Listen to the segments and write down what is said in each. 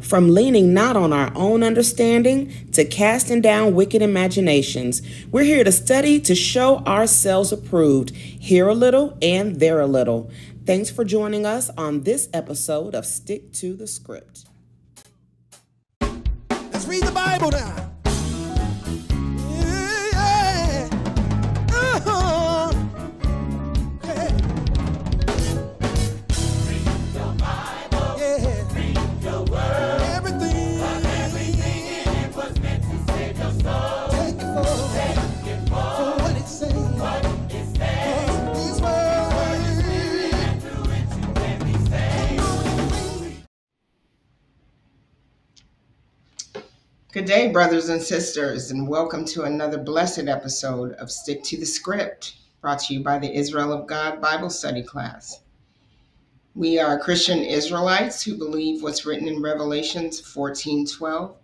From leaning not on our own understanding to casting down wicked imaginations, we're here to study to show ourselves approved, here a little and there a little. Thanks for joining us on this episode of Stick to the Script. Let's read the Bible now. Good day, brothers and sisters, and welcome to another blessed episode of Stick to the Script, brought to you by the Israel of God Bible Study class. We are Christian Israelites who believe what's written in Revelations 14:12.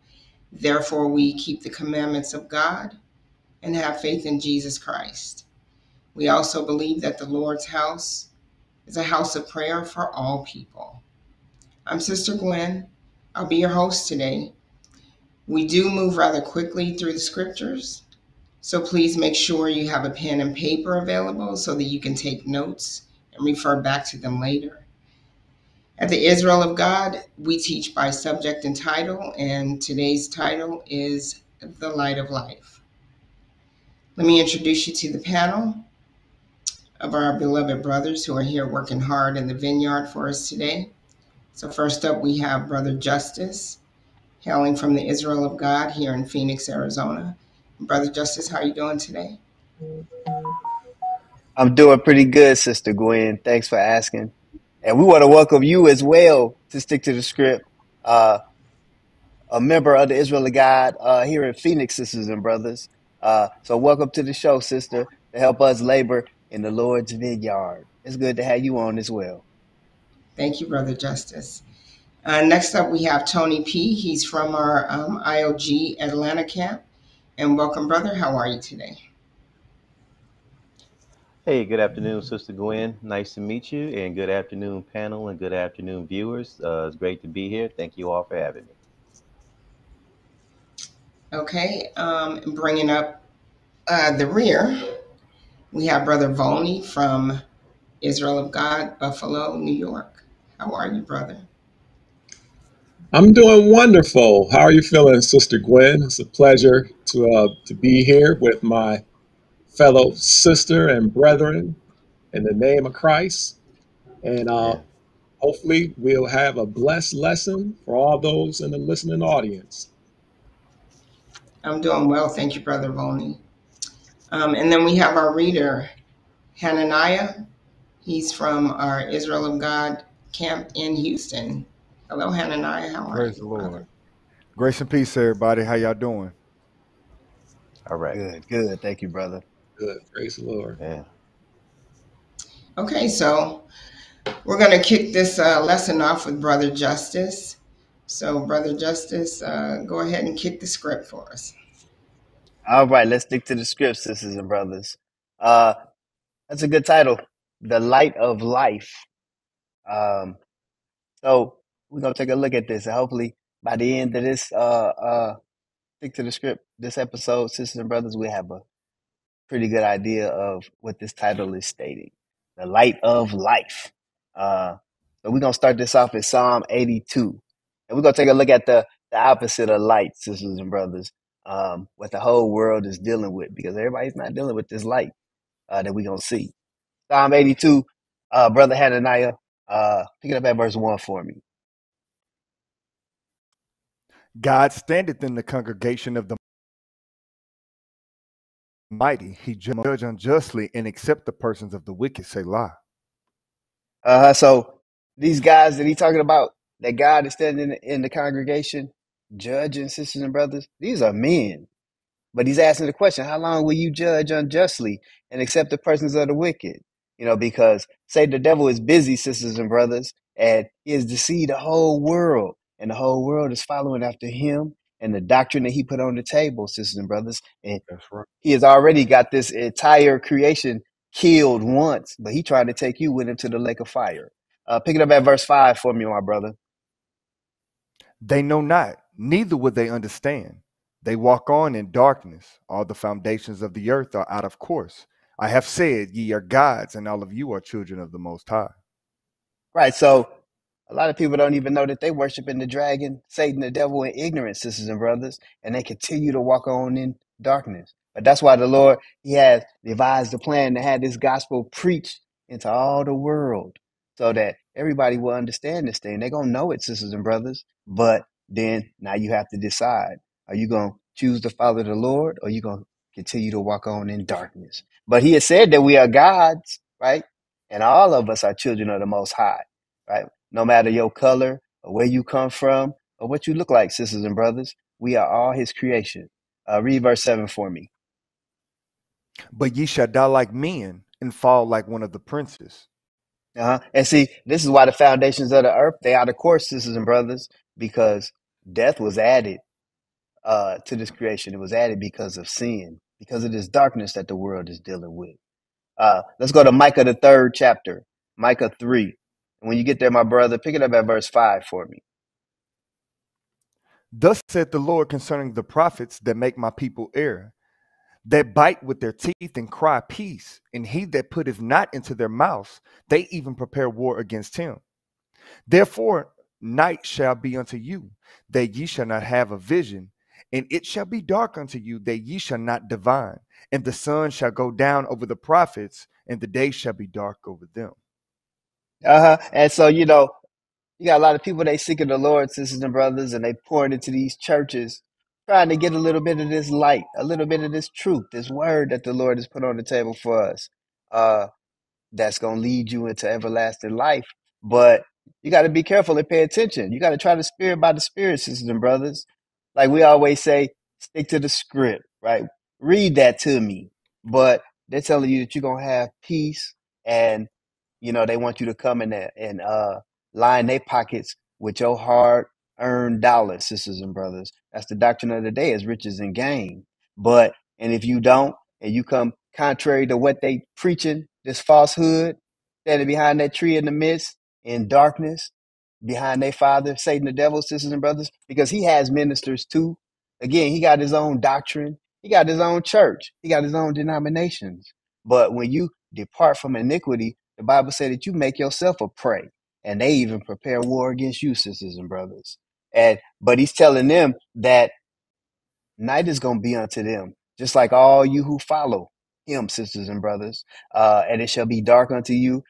Therefore, we keep the commandments of God and have faith in Jesus Christ. We also believe that the Lord's house is a house of prayer for all people. I'm Sister Gwen. I'll be your host today. We do move rather quickly through the scriptures, so please make sure you have a pen and paper available so that you can take notes and refer back to them later. At the Israel of God, we teach by subject and title, and today's title is The Light of Life. Let me introduce you to the panel of our beloved brothers who are here working hard in the vineyard for us today. So, first up, we have Brother Justus, hailing from the Israel of God here in Phoenix, Arizona. Brother Justus, how are you doing today? I'm doing pretty good, Sister Gwen. Thanks for asking. And we want to welcome you as well to stick to the script. Uh, a member of the Israel of God uh, here in Phoenix, sisters and brothers. Uh, so welcome to the show, sister, to help us labor in the Lord's vineyard. It's good to have you on as well. Thank you, Brother Justus. Uh, next up, we have Tony P. He's from our um, IOG Atlanta camp. And welcome, brother. How are you today? Hey, good afternoon, Sister Gwen. Nice to meet you, and good afternoon, panel, and good afternoon, viewers. Uh, it's great to be here. Thank you all for having me. Okay, um, bringing up uh, the rear, we have Brother Volney from Israel of God, Buffalo, New York. How are you, brother? I'm doing wonderful. How are you feeling, Sister Gwen? It's a pleasure to uh, to be here with my fellow sister and brethren in the name of Christ, and uh, hopefully we'll have a blessed lesson for all those in the listening audience. I'm doing well. Thank you, Brother Volney. Um, and then we have our reader, Hananiah. He's from our Israel of God camp in Houston. Hello, Hananiah. How are Praise you, the? Lord. Grace and peace, everybody. How y'all doing? All right. Good, good. Thank you, brother. Good, praise the Lord. Yeah. Okay, so we're going to kick this uh, lesson off with Brother Justus. So, Brother Justus, uh, go ahead and kick the script for us. All right, let's stick to the script, sisters and brothers. Uh, that's a good title, "The Light of Life." Um, so we're gonna take a look at this, and hopefully by the end of this, uh, uh, stick to the script. This episode, sisters and brothers, we have a pretty good idea of what this title is stating the light of life. Uh, so we're going to start this off in Psalm 82. And we're to take a look at the, the opposite of light, sisters and brothers, um, what the whole world is dealing with, because everybody's not dealing with this light uh, that we're going to see. Psalm 82, uh, Brother Hananiah, uh, pick it up at verse 1 for me. God standeth in the congregation of the mighty. He judge unjustly and accept the persons of the wicked. Say lie. Uh, so these guys that he talking about, that God is standing in, in the congregation, judging sisters and brothers, these are men. But he's asking the question, how long will you judge unjustly and accept the persons of the wicked? You know, because say the devil is busy, sisters and brothers, and he has deceived the whole world, and the whole world is following after him and the doctrine that he put on the table, sisters and brothers. And That's right. he has already got this entire creation killed once, but he tried to take you with him to the lake of fire. Uh, pick it up at verse 5 for me, my brother. They know not, neither would they understand. They walk on in darkness. All the foundations of the earth are out of course. I have said, Ye are gods, and all of you are children of the Most High. Right. So a lot of people don't even know that they worshiping the dragon, Satan, the devil in ignorance, sisters and brothers, and they continue to walk on in darkness. But that's why the Lord, He has devised a plan to have this gospel preached into all the world so that everybody will understand this thing. They're gonna know it, sisters and brothers. But then now you have to decide. Are you gonna choose to follow the Lord or you gonna continue to walk on in darkness? But he has said that we are gods, right? And all of us are children of the most high, right? No matter your color or where you come from or what you look like, sisters and brothers. We are all his creation. Uh, read verse 7 for me. But ye shall die like men and fall like one of the princes. Uh-huh. And see, this is why the foundations of the earth, they are the course, sisters and brothers, because death was added uh, to this creation. It was added because of sin, because of this darkness that the world is dealing with. Uh, let's go to Micah, the third chapter, Micah 3. When you get there, my brother, pick it up at verse 5 for me. Thus said the Lord concerning the prophets that make my people err, that bite with their teeth and cry peace, and he that putteth not into their mouths, they even prepare war against him. Therefore, night shall be unto you, that ye shall not have a vision, and it shall be dark unto you, that ye shall not divine, and the sun shall go down over the prophets, and the day shall be dark over them. Uh huh. And so, you know, you got a lot of people they seeking the Lord, sisters and brothers, and they pouring into these churches, trying to get a little bit of this light, a little bit of this truth, this word that the Lord has put on the table for us. Uh, that's gonna lead you into everlasting life. But you got to be careful and pay attention. You got to try the spirit by the spirit, sisters and brothers. Like we always say, stick to the script, right? Read that to me. But they're telling you that you're gonna have peace and you know, they want you to come in there and uh, line their pockets with your hard earned dollars, sisters and brothers. That's the doctrine of the day is riches and gain. But, and if you don't, and you come contrary to what they preaching, this falsehood, standing behind that tree in the midst, in darkness, behind their father, Satan the devil, sisters and brothers, because he has ministers too. Again, he got his own doctrine. He got his own church. He got his own denominations. But when you depart from iniquity, the Bible said that you make yourself a prey, and they even prepare war against you, sisters and brothers. And but he's telling them that night is going to be unto them, just like all you who follow him, sisters and brothers. Uh, and it shall be dark unto you,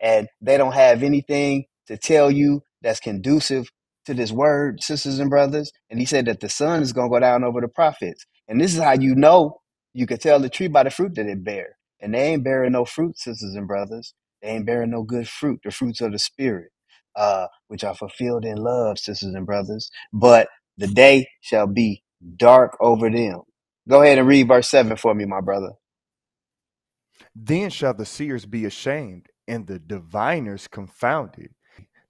and they don't have anything to tell you that's conducive to this word, sisters and brothers. And he said that the sun is going to go down over the prophets. And this is how you know you can tell the tree by the fruit that it bear. And they ain't bearing no fruit, sisters and brothers. They ain't bearing no good fruit, the fruits of the spirit, uh, which are fulfilled in love, sisters and brothers. But the day shall be dark over them. Go ahead and read verse 7 for me, my brother. Then shall the seers be ashamed, and the diviners confounded.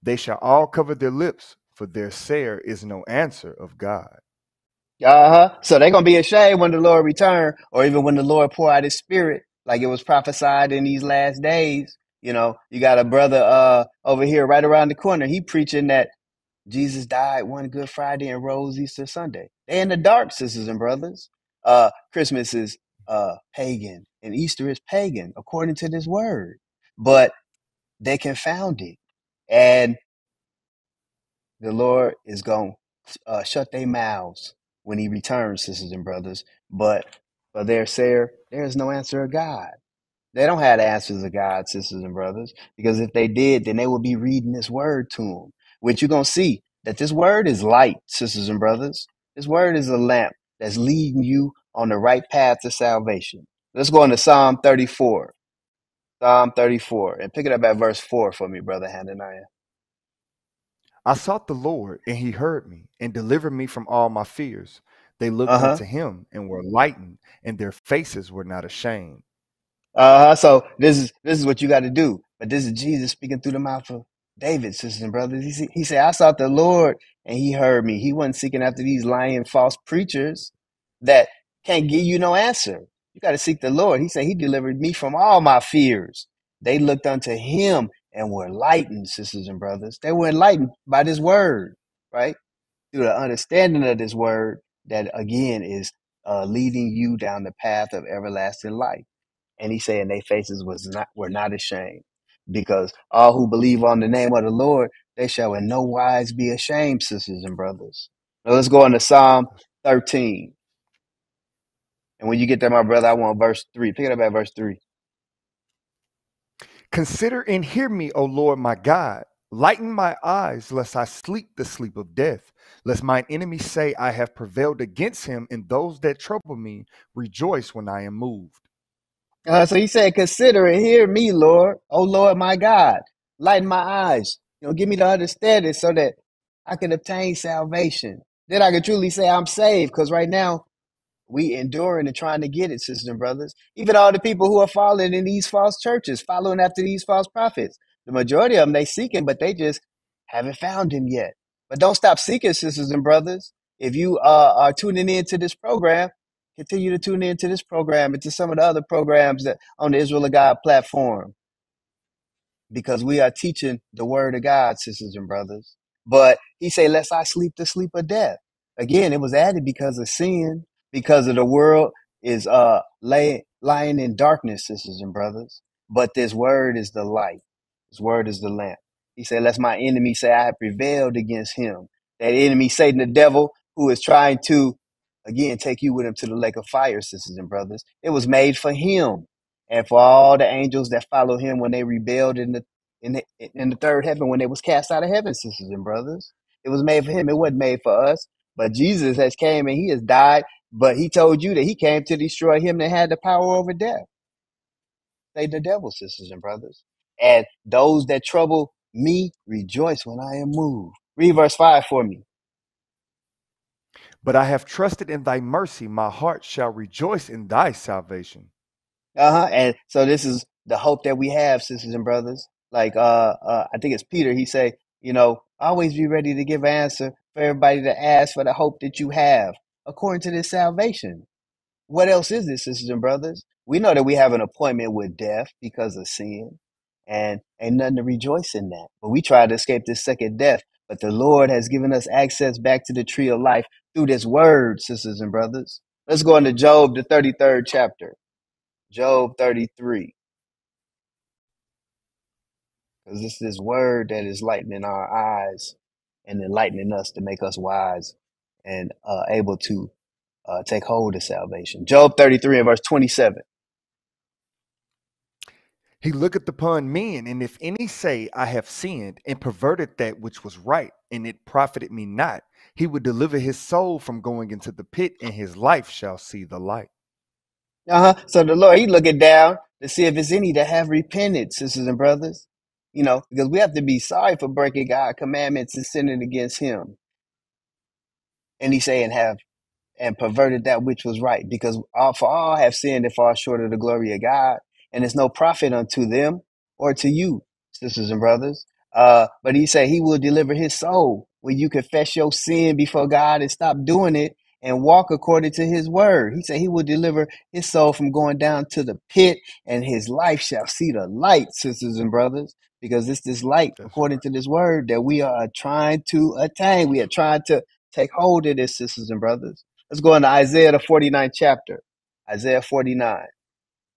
They shall all cover their lips, for their sayer is no answer of God. Uh huh. So they're gonna be ashamed when the Lord return, or even when the Lord pour out His Spirit, like it was prophesied in these last days. You know, you got a brother uh over here right around the corner. He preaching that Jesus died one Good Friday and rose Easter Sunday. They in the dark, sisters and brothers. Uh, Christmas is uh pagan and Easter is pagan according to this word, but they confound it, and the Lord is going to uh, shut their mouths when He returns, sisters and brothers. But for their sayer, there is no answer of God. They don't have the answers of God, sisters and brothers, because if they did, then they would be reading this word to them, which you're going to see that this word is light, sisters and brothers. This word is a lamp that's leading you on the right path to salvation. Let's go into Psalm 34. Psalm 34, and pick it up at verse 4 for me, brother Hananiah. I sought the Lord, and he heard me, and delivered me from all my fears. They looked Uh huh. unto him and were lightened, and their faces were not ashamed. Uh, so this is this is what you got to do. But this is Jesus speaking through the mouth of David, sisters and brothers. He, said- he said, "I sought the Lord, and He heard me." He wasn't seeking after these lying false preachers that can't give you no answer. You got to seek the Lord. He said, "He delivered me from all my fears." They looked unto Him and were enlightened, sisters and brothers. They were enlightened by this word, right? through the understanding of this word that again is uh, leading you down the path of everlasting life. And he said, their faces was not were not ashamed, because all who believe on the name of the Lord, they shall in no wise be ashamed, sisters and brothers. Now let's go into Psalm 13. And when you get there, my brother, I want verse three. Pick it up at verse three. Consider and hear me, O Lord my God. Lighten my eyes, lest I sleep the sleep of death, lest mine enemies say, I have prevailed against him, and those that trouble me rejoice when I am moved. Uh, so he said, Consider and hear me, Lord, O Lord my God. Lighten my eyes. You know, give me the understanding so that I can obtain salvation. Then I can truly say I'm saved. Because right now we enduring and trying to get it, sisters and brothers. Even all the people who are following in these false churches, following after these false prophets. The majority of them they seeking, but they just haven't found him yet. But don't stop seeking, sisters and brothers. If you uh, are tuning in to this program, continue to tune in to this program and to some of the other programs that on the Israel of God platform because we are teaching the word of God, sisters and brothers. But he say, lest I sleep the sleep of death. Again, it was added because of sin, because of the world is uh lay, lying in darkness, sisters and brothers. But this word is the light. This word is the lamp. He said, lest my enemy say I have prevailed against him. That enemy, Satan, the devil, who is trying to again take you with him to the lake of fire, sisters and brothers. It was made for him and for all the angels that followed him when they rebelled in the in the, in the third heaven when they was cast out of heaven, sisters and brothers. It was made for him. It wasn't made for us. But Jesus has came and he has died. But he told you that he came to destroy him that had the power over death. They the devil, sisters and brothers. And those that trouble me rejoice when I am moved. Read verse five for me. But I have trusted in thy mercy. My heart shall rejoice in thy salvation. Uh huh. And so this is the hope that we have, sisters and brothers. Like uh, uh I think it's Peter. He say, you know, always be ready to give answer for everybody to ask for the hope that you have according to this salvation. What else is this, sisters and brothers? We know that we have an appointment with death because of sin, and ain't nothing to rejoice in that. But we try to escape this second death. But the Lord has given us access back to the tree of life through this word, sisters and brothers. Let's go into Job, the 33rd chapter. Job 33. Because it's this word that is lightening our eyes and enlightening us to make us wise and uh, able to uh, take hold of salvation. Job 33 and verse 27. He looketh upon men, and if any say, I have sinned and perverted that which was right, and it profited me not, he would deliver his soul from going into the pit, and his life shall see the light. Uh huh. So the Lord, He looking down to see if it's any that have repented, sisters and brothers. You know, because we have to be sorry for breaking God's commandments and sinning against Him. And He's saying, have and perverted that which was right, because all for all have sinned and fall short of the glory of God, and it's no profit unto them or to you, sisters and brothers. Uh, but he said he will deliver his soul when you confess your sin before God and stop doing it and walk according to his word. He said he will deliver his soul from going down to the pit, and his life shall see the light, sisters and brothers, because it's this light, according to this word, that we are trying to attain. We are trying to take hold of this, sisters and brothers. Let's go into Isaiah the 49th chapter. Isaiah 49.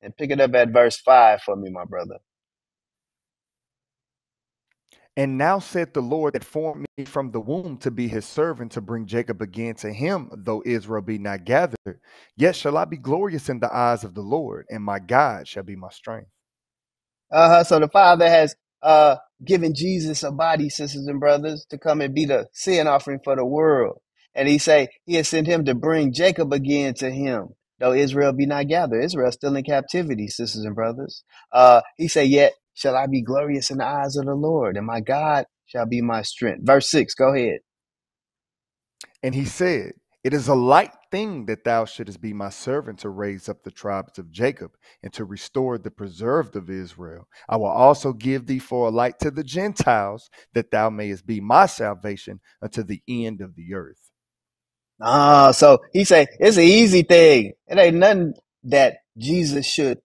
And pick it up at verse 5 for me, my brother. And now said the Lord that formed me from the womb to be his servant to bring Jacob again to him, though Israel be not gathered. Yet shall I be glorious in the eyes of the Lord, and my God shall be my strength. Uh-huh. So the Father has uh given Jesus a body, sisters and brothers, to come and be the sin offering for the world. And he say he has sent him to bring Jacob again to him, though Israel be not gathered. Israel still in captivity, sisters and brothers. Uh he said, Yet shall I be glorious in the eyes of the Lord, and my God shall be my strength. Verse six, go ahead. And he said, It is a light thing that thou shouldest be my servant to raise up the tribes of Jacob and to restore the preserved of Israel. I will also give thee for a light to the Gentiles, that thou mayest be my salvation unto the end of the earth. Ah, so he say it's an easy thing. It ain't nothing that Jesus should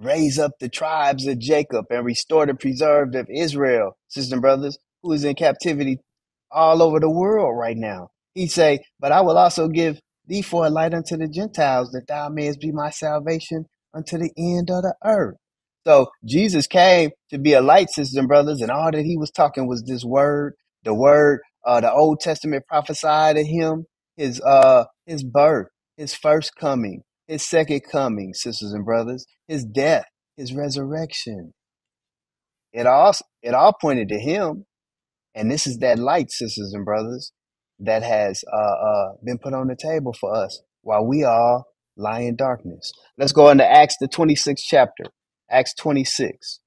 raise up the tribes of Jacob and restore the preserved of Israel, sisters and brothers, who is in captivity all over the world right now. He say, But I will also give thee for a light unto the Gentiles, that thou mayest be my salvation unto the end of the earth. So Jesus came to be a light, sisters and brothers, and all that he was talking was this word, the word, uh, the Old Testament prophesied of him, his uh his birth, his first coming, his second coming, sisters and brothers, his death, his resurrection. It all it all pointed to him and this is that light, sisters and brothers, that has uh, uh, been put on the table for us while we all lie in darkness. Let's go into Acts, the 26th chapter. Acts 26.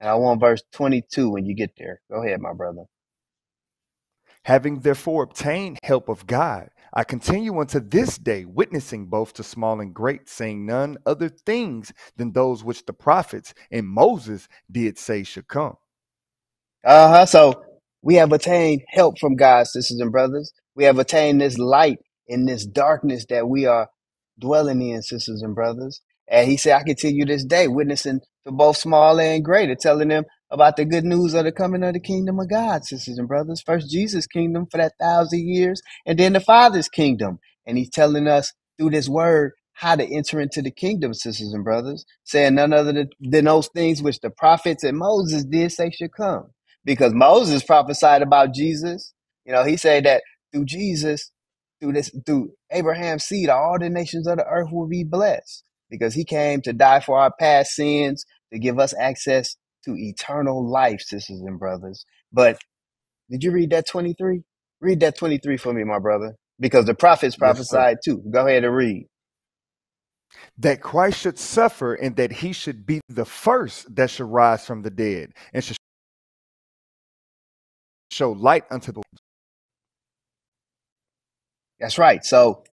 And I want verse 22 when you get there. Go ahead, my brother. Having therefore obtained help of God, I continue unto this day, witnessing both to small and great, saying none other things than those which the prophets and Moses did say should come. Uh huh. So we have attained help from God, sisters and brothers. We have attained this light in this darkness that we are dwelling in, sisters and brothers. And he said, I continue this day, witnessing to both small and greater, telling them about the good news of the coming of the kingdom of God, sisters and brothers. First, Jesus' kingdom for that thousand years, and then the Father's kingdom. And he's telling us through this word how to enter into the kingdom, sisters and brothers, saying none other than those things which the prophets and Moses did say should come because Moses prophesied about Jesus. You know, he said that through Jesus, through this, through Abraham's seed, all the nations of the earth will be blessed because he came to die for our past sins to give us access to eternal life, sisters and brothers. But did you read that 23? Read that 23 for me, my brother, because the prophets Yes, sir. prophesied too. Go ahead and read. That Christ should suffer and that he should be the first that should rise from the dead and should show light unto the That's right. So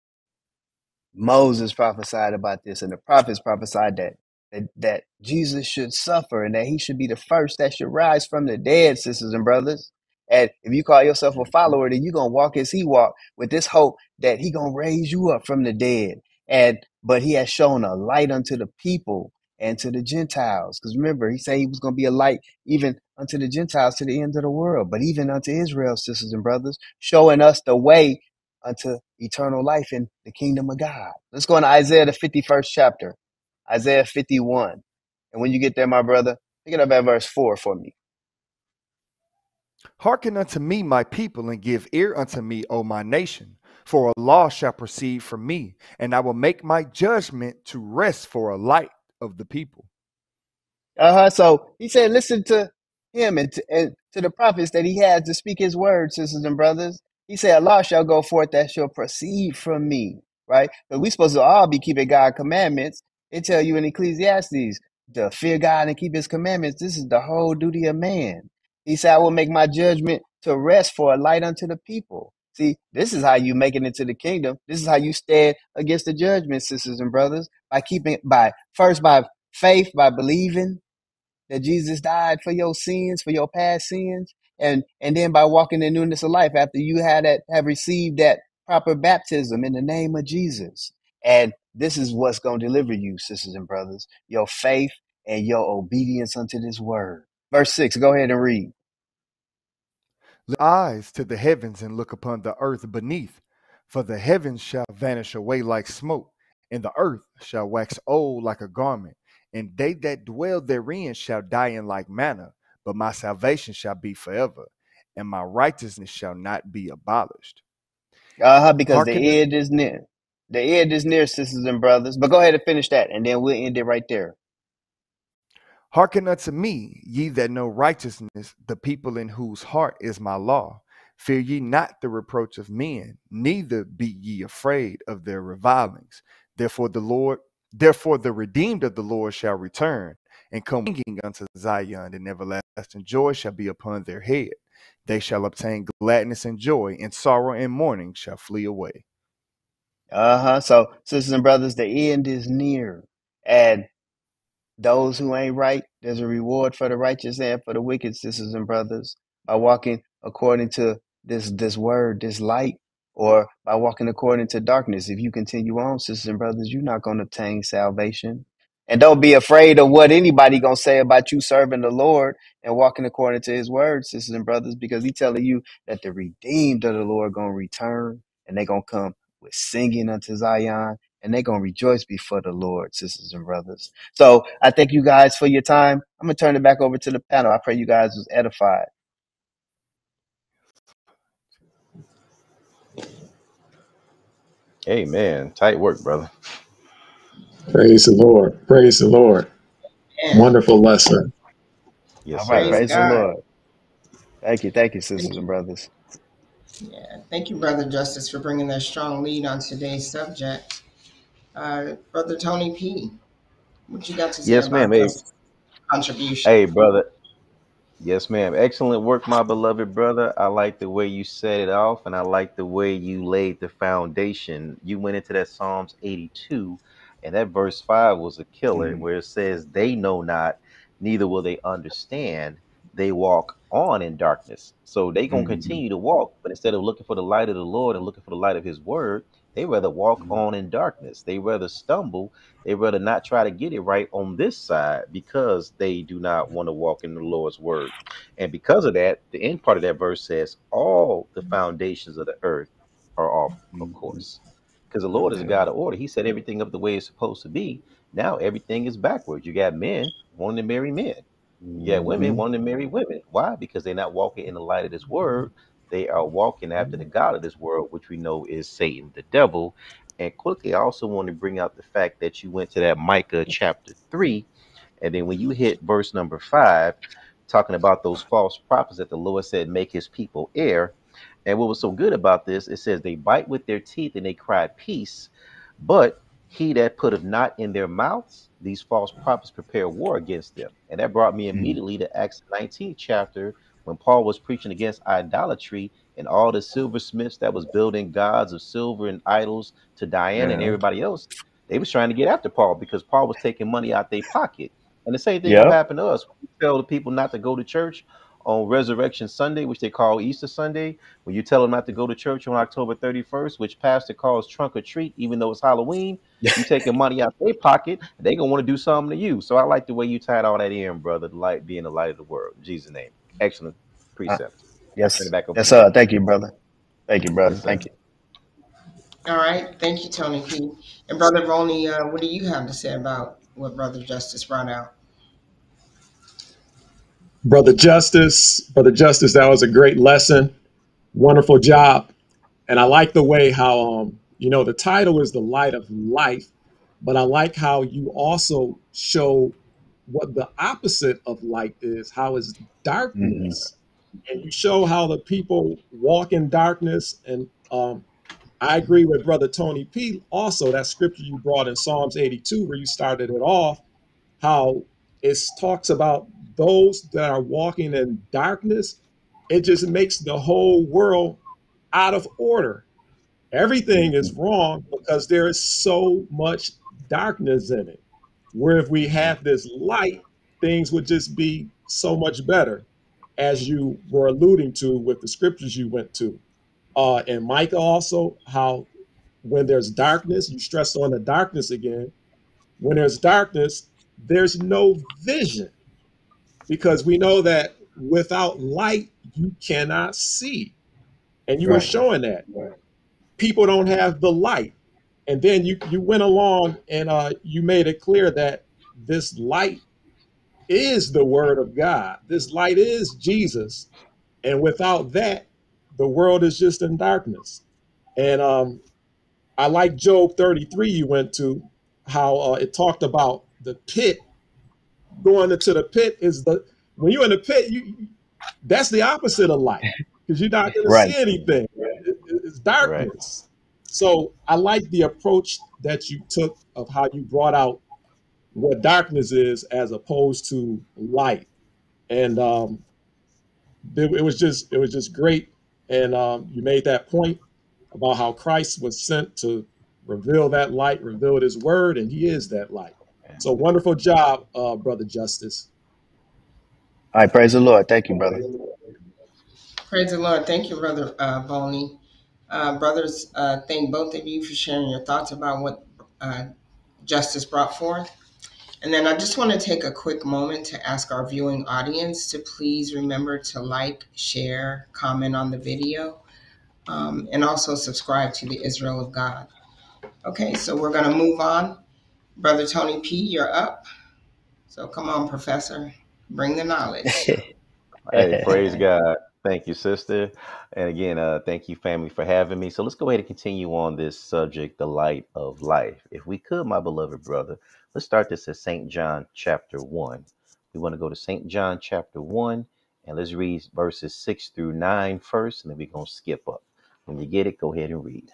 Moses prophesied about this, and the prophets prophesied that, that that Jesus should suffer and that he should be the first that should rise from the dead, sisters and brothers. And if you call yourself a follower, then you're gonna walk as he walked with this hope that he gonna raise you up from the dead. And but he has shown a light unto the people and to the Gentiles. Because remember, he said he was gonna be a light even unto the Gentiles to the end of the world, but even unto Israel, sisters and brothers, showing us the way unto eternal life in the kingdom of God. Let's go into Isaiah, the 51st chapter, Isaiah 51. And when you get there, my brother, pick it up at verse 4 for me. Hearken unto me, my people, and give ear unto me, O my nation. For a law shall proceed from me, and I will make my judgment to rest for a light of the people. Uh huh. So he said, listen to him and to, and to the prophets that he had to speak his word, sisters and brothers. He said, A law shall go forth that shall proceed from me, right? Because we supposed to all be keeping God's commandments. It tell you in Ecclesiastes to fear God and keep his commandments. This is the whole duty of man. He said, I will make my judgment to rest for a light unto the people. See, this is how you make it into the kingdom. This is how you stand against the judgment, sisters and brothers, by keeping by first by faith, by believing that Jesus died for your sins, for your past sins, and and then by walking in newness of life after you had that have received that proper baptism in the name of Jesus. And this is what's going to deliver you, sisters and brothers, your faith and your obedience unto this word. Verse 6, go ahead and read. Lift eyes to the heavens and look upon the earth beneath, for the heavens shall vanish away like smoke, and the earth shall wax old like a garment, and they that dwell therein shall die in like manner. But my salvation shall be forever, and my righteousness shall not be abolished. Uh-huh, because the end is near. The end is near, sisters and brothers. But go ahead and finish that, and then we'll end it right there. hearken unto me, ye that know righteousness, the people in whose heart is my law. Fear ye not the reproach of men, neither be ye afraid of their revilings. Therefore the Lord, therefore the redeemed of the Lord shall return and come unto Zion, and everlasting joy shall be upon their head. They shall obtain gladness and joy, and sorrow and mourning shall flee away. Uh-huh. So, sisters and brothers, the end is near. And those who ain't right, there's a reward for the righteous and for the wicked, sisters and brothers, by walking according to this this word, this light, or by walking according to darkness. If you continue on, sisters and brothers, you're not going to obtain salvation. And don't be afraid of what anybody gonna say about you serving the Lord and walking according to his word, sisters and brothers, because he telling you that the redeemed of the Lord gonna return and they gonna come with singing unto Zion and they're gonna rejoice before the Lord, sisters and brothers. So I thank you guys for your time. I'm gonna turn it back over to the panel. I pray you guys was edified. Amen. Tight work, brother. Praise the Lord. Praise the Lord. And Wonderful lesson. Yes, All right, praise praise the Lord. Thank you, thank you, Thank sisters and brothers. Yeah, thank you, Brother Justus, for bringing that strong lead on today's subject. Uh, Brother Tony P, what you got to say Yes, ma'am. about Hey, this contribution? hey, brother. Yes, ma'am. Excellent work, my beloved brother. I like the way you set it off, and I like the way you laid the foundation. You went into that Psalms 82, and that verse 5 was a killer, Mhm. where it says, They know not, neither will they understand. They walk on in darkness. So they going to Mhm. continue to walk, but instead of looking for the light of the Lord and looking for the light of his word, they rather walk Mhm. on in darkness. They rather stumble they rather not try to get it right on this side because they do not want to walk in the Lord's word. And because of that, the end part of that verse says, All the foundations of the earth are off, of Mhm. course. Because the Lord is a God of order. He set everything up the way it's supposed to be. Now everything is backwards. You got men wanting to marry men. Got women Mhm. wanting to marry women. Why? Because they're not walking in the light of this word. They are walking after the God of this world, which we know is Satan, the devil. And quickly, I also want to bring out the fact that you went to that Micah chapter 3. And then when you hit verse number 5, talking about those false prophets that the Lord said make his people err. And what was so good about this, it says they bite with their teeth and they cry peace, but he that putteth not in their mouths, these false prophets prepare war against them. And that brought me Mhm. immediately to Acts 19 chapter when Paul was preaching against idolatry and all the silversmiths that was building gods of silver and idols to Diana and everybody else. They was trying to get after Paul because Paul was taking money out their pocket. And the same thing Yep. happen to us. We tell the people not to go to church on Resurrection Sunday, which they call Easter Sunday. When you tell them not to go to church on October 31st, which pastor calls trunk or treat, even though it's Halloween, you taking money out their pocket, they gonna want to do something to you. So I like the way you tied all that in, brother. The light being the light of the world. In Jesus' name. Excellent Uh, precept. Turn yes. back Yes, sir. Thank you, brother. Thank you, brother. Yes. Thank you. All right, thank you, Tony P. And Brother Volney, uh, what do you have to say about what Brother Justus brought out? Brother Justus, Brother Justus, that was a great lesson. Wonderful job. And I like the way how, um, you know, the title is The Light of Life, but I like how you also show what the opposite of light is, how it's Mhm. darkness. And you show how the people walk in darkness. And um, I agree with Brother Tony P. Also, that scripture you brought in Psalms 82, where you started it off, how it talks about those that are walking in darkness. It just makes the whole world out of order. Everything is Mhm. wrong because there is so much darkness in it. Where if we have this light, things would just be so much better, as you were alluding to with the scriptures you went to. Uh, and Micah also, how when there's darkness, you stress on the darkness again. When there's darkness, there's no vision because we know that without light, you cannot see. And you were showing that people don't have the light. And then you you went along and uh, you made it clear that this light is the word of God. This light is Jesus. And without that, the world is just in darkness. And um, I like Job 33 you went to, how uh, it talked about the pit. Going into the pit is the when you're in the pit, you that's the opposite of light because you're not going to see anything. It- it- it's Right. darkness. So I like the approach that you took of how you brought out what darkness is as opposed to light, and um, it, it was just it was just great. And um, you made that point about how Christ was sent to reveal that light, reveal His word, and He is that light. So wonderful job, uh, brother Justus. All right. Praise the Lord. Thank you, brother. Praise the Lord. Thank you, Brother uh, Volney. Uh, brothers, uh, thank both of you for sharing your thoughts about what uh, Justus brought forth. And then I just want to take a quick moment to ask our viewing audience to please remember to like, share, comment on the video, um, and also subscribe to the Israel of God. Okay, so we're going to move on. Brother Tony P., you're up. So come on, Professor, bring the knowledge. Hey, praise God. Thank you, sister. And again, uh, thank you, family, for having me. So let's go ahead and continue on this subject, the light of life. If we could, my beloved brother, let's start this at St. John chapter 1. We want to go to St. John chapter 1 and let's read verses 6 through 9 first, and then we're going to skip up. When you get it, go ahead and read.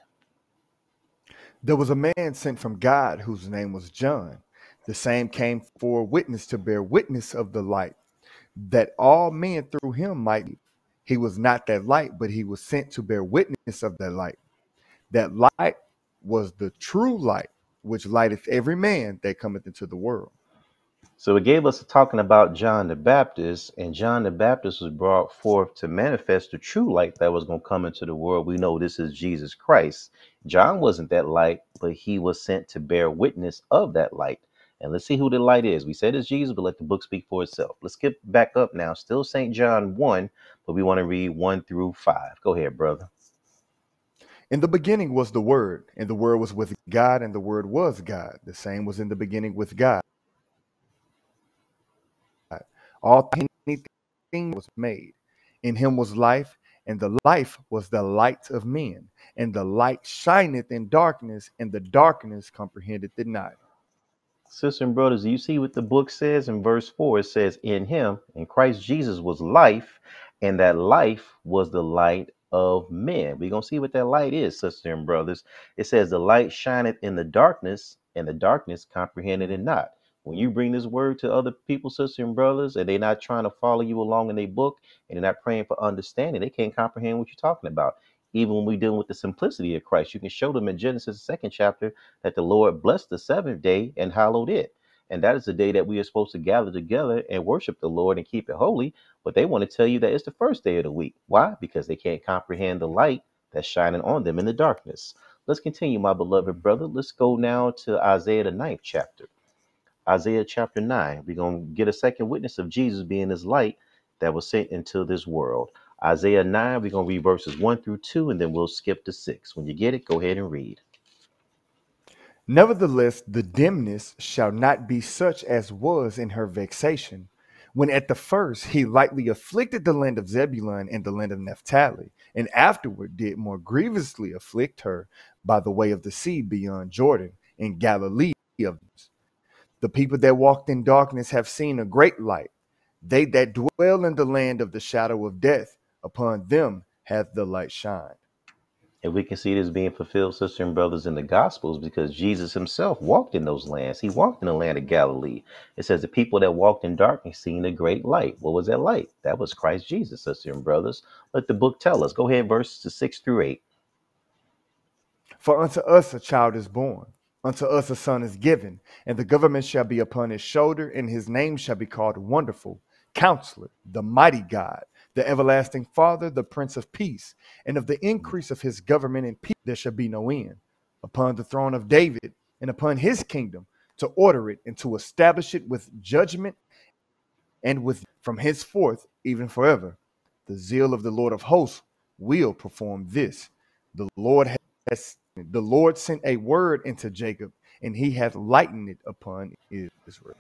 There was a man sent from God whose name was John. The same came for witness to bear witness of the light, that all men through him might. He was not that light, but he was sent to bear witness of that light. That light was the true light, which lighteth every man that cometh into the world. So it gave us talking about John the Baptist, and John the Baptist was brought forth to manifest the true light that was going to come into the world. We know this is Jesus Christ. John wasn't that light, but he was sent to bear witness of that light. And let's see who the light is. We said it's Jesus, but let the book speak for itself. Let's skip back up now. Still St. John 1, but we want to read 1 through 5. Go ahead, brother. In the beginning was the Word, and the Word was with God, and the Word was God. The same was in the beginning with God. All anything was made. In him was life, and the life was the light of men. And the light shineth in darkness, and the darkness comprehended it not. Sisters and brothers, you see what the book says in verse 4? It says, In him, in Christ Jesus, was life, and that life was the light of men. We're going to see what that light is, sisters and brothers. It says, The light shineth in the darkness, and the darkness comprehended it not. When you bring this word to other people, sisters and brothers, and they're not trying to follow you along in their book and they're not praying for understanding, they can't comprehend what you're talking about. Even when we're dealing with the simplicity of Christ, you can show them in Genesis, the second chapter, that the Lord blessed the seventh day and hallowed it. And that is the day that we are supposed to gather together and worship the Lord and keep it holy. But they want to tell you that it's the first day of the week. Why? Because they can't comprehend the light that's shining on them in the darkness. Let's continue, my beloved brother. Let's go now to Isaiah, the ninth chapter. Isaiah chapter 9. We're going to get a second witness of Jesus being this light that was sent into this world. Isaiah 9, we're going to read verses 1 through 2, and then we'll skip to 6. When you get it, go ahead and read. Nevertheless, the dimness shall not be such as was in her vexation, when at the first he lightly afflicted the land of Zebulun and the land of Naphtali, and afterward did more grievously afflict her by the way of the sea beyond Jordan in Galilee of the people that walked in darkness have seen a great light. They that dwell in the land of the shadow of death, upon them hath the light shined. And we can see this being fulfilled, sisters and brothers, in the Gospels because Jesus himself walked in those lands. He walked in the land of Galilee. It says the people that walked in darkness seen a great light. What was that light? That was Christ Jesus, sisters and brothers. Let the book tell us. Go ahead, verses 6 through 8. For unto us a child is born, unto us a son is given, and the government shall be upon his shoulder, and his name shall be called Wonderful, Counselor, the Mighty God the everlasting Father, the Prince of Peace, and of the increase of his government and peace there shall be no end. Upon the throne of David and upon his kingdom, to order it and to establish it with judgment and with from henceforth even forever. The zeal of the Lord of hosts will perform this. The Lord has the Lord sent a word into Jacob, and he hath lightened it upon Israel.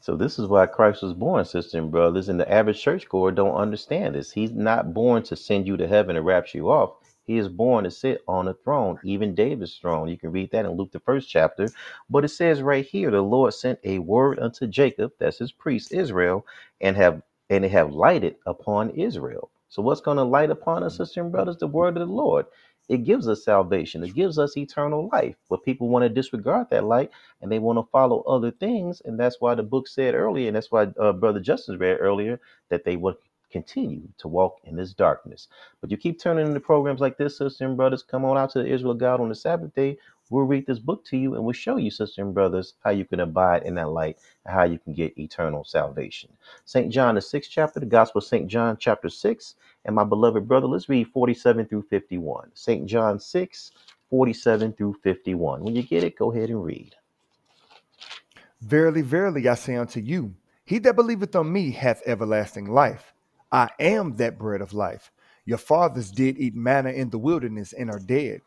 So this is why Christ was born, sisters and brothers, and the average churchgoer don't understand this. He's not born to send you to heaven and rapture you off. He is born to sit on a throne, even David's throne. You can read that in Luke, the first chapter. But it says right here, the Lord sent a word unto Jacob, that's his priest Israel, and have and they have lighted upon Israel. So what's going to light upon us, sisters and brothers? The word of the Lord it gives us salvation. It gives us eternal life. But people want to disregard that light and they want to follow other things. And that's why the book said earlier, and that's why uh, Brother Justin read earlier, that they would continue to walk in this darkness. But you keep turning into programs like this, sisters and brothers. Come on out to the Israel God on the Sabbath day. We'll read this book to you and we'll show you, sisters and brothers, how you can abide in that light and how you can get eternal salvation. St. John, the sixth chapter, the Gospel of St. John, chapter 6. And my beloved brother, let's read 47 through 51. St. John 6, 47 through 51. When you get it, go ahead and read. Verily, verily, I say unto you, he that believeth on me hath everlasting life. I am that bread of life. Your fathers did eat manna in the wilderness and are dead.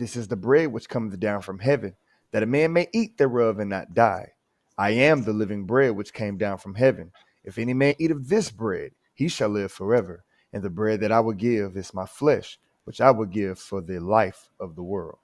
This is the bread which cometh down from heaven, that a man may eat thereof and not die. I am the living bread which came down from heaven. If any man eat of this bread, he shall live forever. And the bread that I will give is my flesh, which I will give for the life of the world.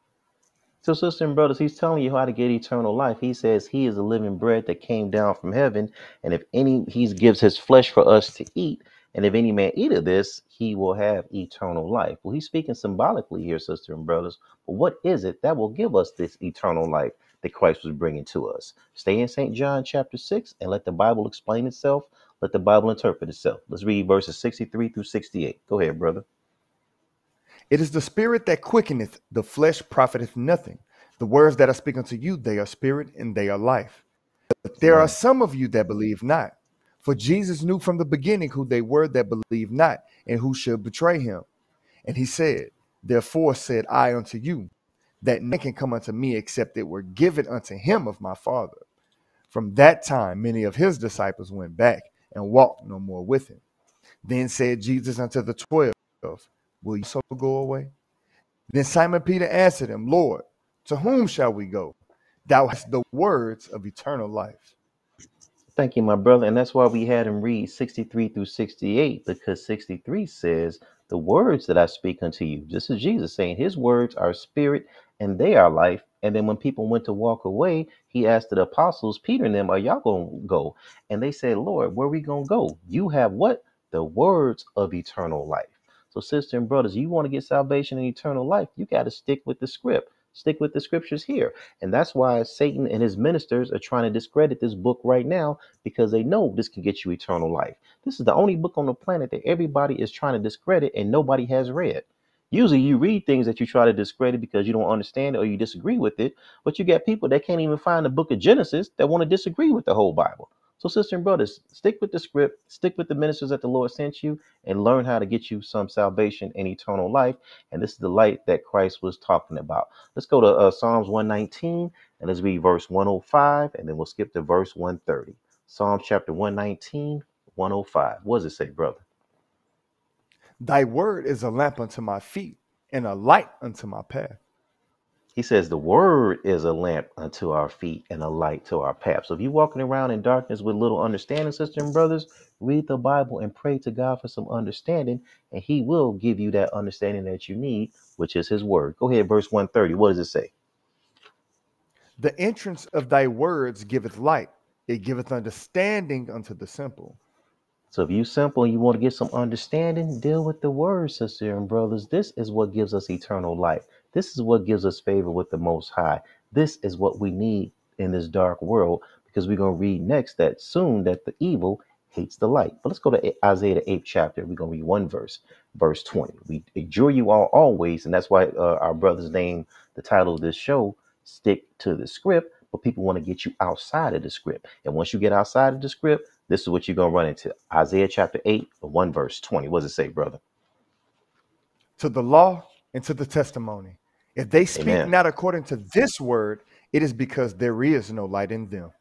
So, sisters and brothers, he's telling you how to get eternal life. He says he is the living bread that came down from heaven, and if any, he gives his flesh for us to eat. And if any man eat of this, he will have eternal life. Well, he's speaking symbolically here, sisters and brothers. But what is it that will give us this eternal life that Christ was bringing to us? Stay in St. John chapter 6 and let the Bible explain itself. Let the Bible interpret itself. Let's read verses 63 through 68. Go ahead, brother. It is the spirit that quickeneth, the flesh profiteth nothing. The words that I speak unto you, they are spirit and they are life. But there are some of you that believe not. For Jesus knew from the beginning who they were that believed not and who should betray him. And he said, Therefore said I unto you, that none can come unto me except it were given unto him of my Father. From that time, many of his disciples went back and walked no more with him. Then said Jesus unto the twelve, Will you so go away? Then Simon Peter answered him, Lord, to whom shall we go? Thou hast the words of eternal life. Thank you, my brother. And that's why we had him read 63 through 68, because 63 says, The words that I speak unto you. This is Jesus saying, His words are spirit and they are life. And then when people went to walk away, he asked the apostles, Peter and them, Are y'all going to go? And they said, Lord, where we going to go? You have what? The words of eternal life. So, sister and brothers, you want to get salvation and eternal life, you got to stick with the script. Stick with the scriptures here. And that's why Satan and his ministers are trying to discredit this book right now because they know this can get you eternal life. This is the only book on the planet that everybody is trying to discredit and nobody has read. Usually you read things that you try to discredit because you don't understand it or you disagree with it, but you get people that can't even find the book of Genesis that want to disagree with the whole Bible. So, sister and brothers, stick with the script, stick with the ministers that the Lord sent you, and learn how to get you some salvation and eternal life. And this is the light that Christ was talking about. Let's go to uh, Psalms 119 and let's read verse 105, and then we'll skip to verse 130. Psalms chapter 119, 105. What does it say, brother? Thy word is a lamp unto my feet and a light unto my path. He says the word is a lamp unto our feet and a light to our path. So if you're walking around in darkness with little understanding, sisters and brothers, read the Bible and pray to God for some understanding, and He will give you that understanding that you need, which is His word. Go ahead, verse 130. What does it say? The entrance of thy words giveth light, it giveth understanding unto the simple. So if you simple and you want to get some understanding, deal with the word, sisters and brothers. This is what gives us eternal life. This is what gives us favor with the Most High. This is what we need in this dark world because we're going to read next that soon that the evil hates the light. But let's go to Isaiah the eighth chapter. We're going to read one verse, verse 20. We adjure you all always, and that's why uh, our brothers name the title of this show, Stick to the Script. But people want to get you outside of the script. And once you get outside of the script, this is what you're going to run into. Isaiah chapter 8, 1 verse 20. What does it say, brother? To the law and to the testimony. If they speak Amen. not according to this word, it is because there is no light in them.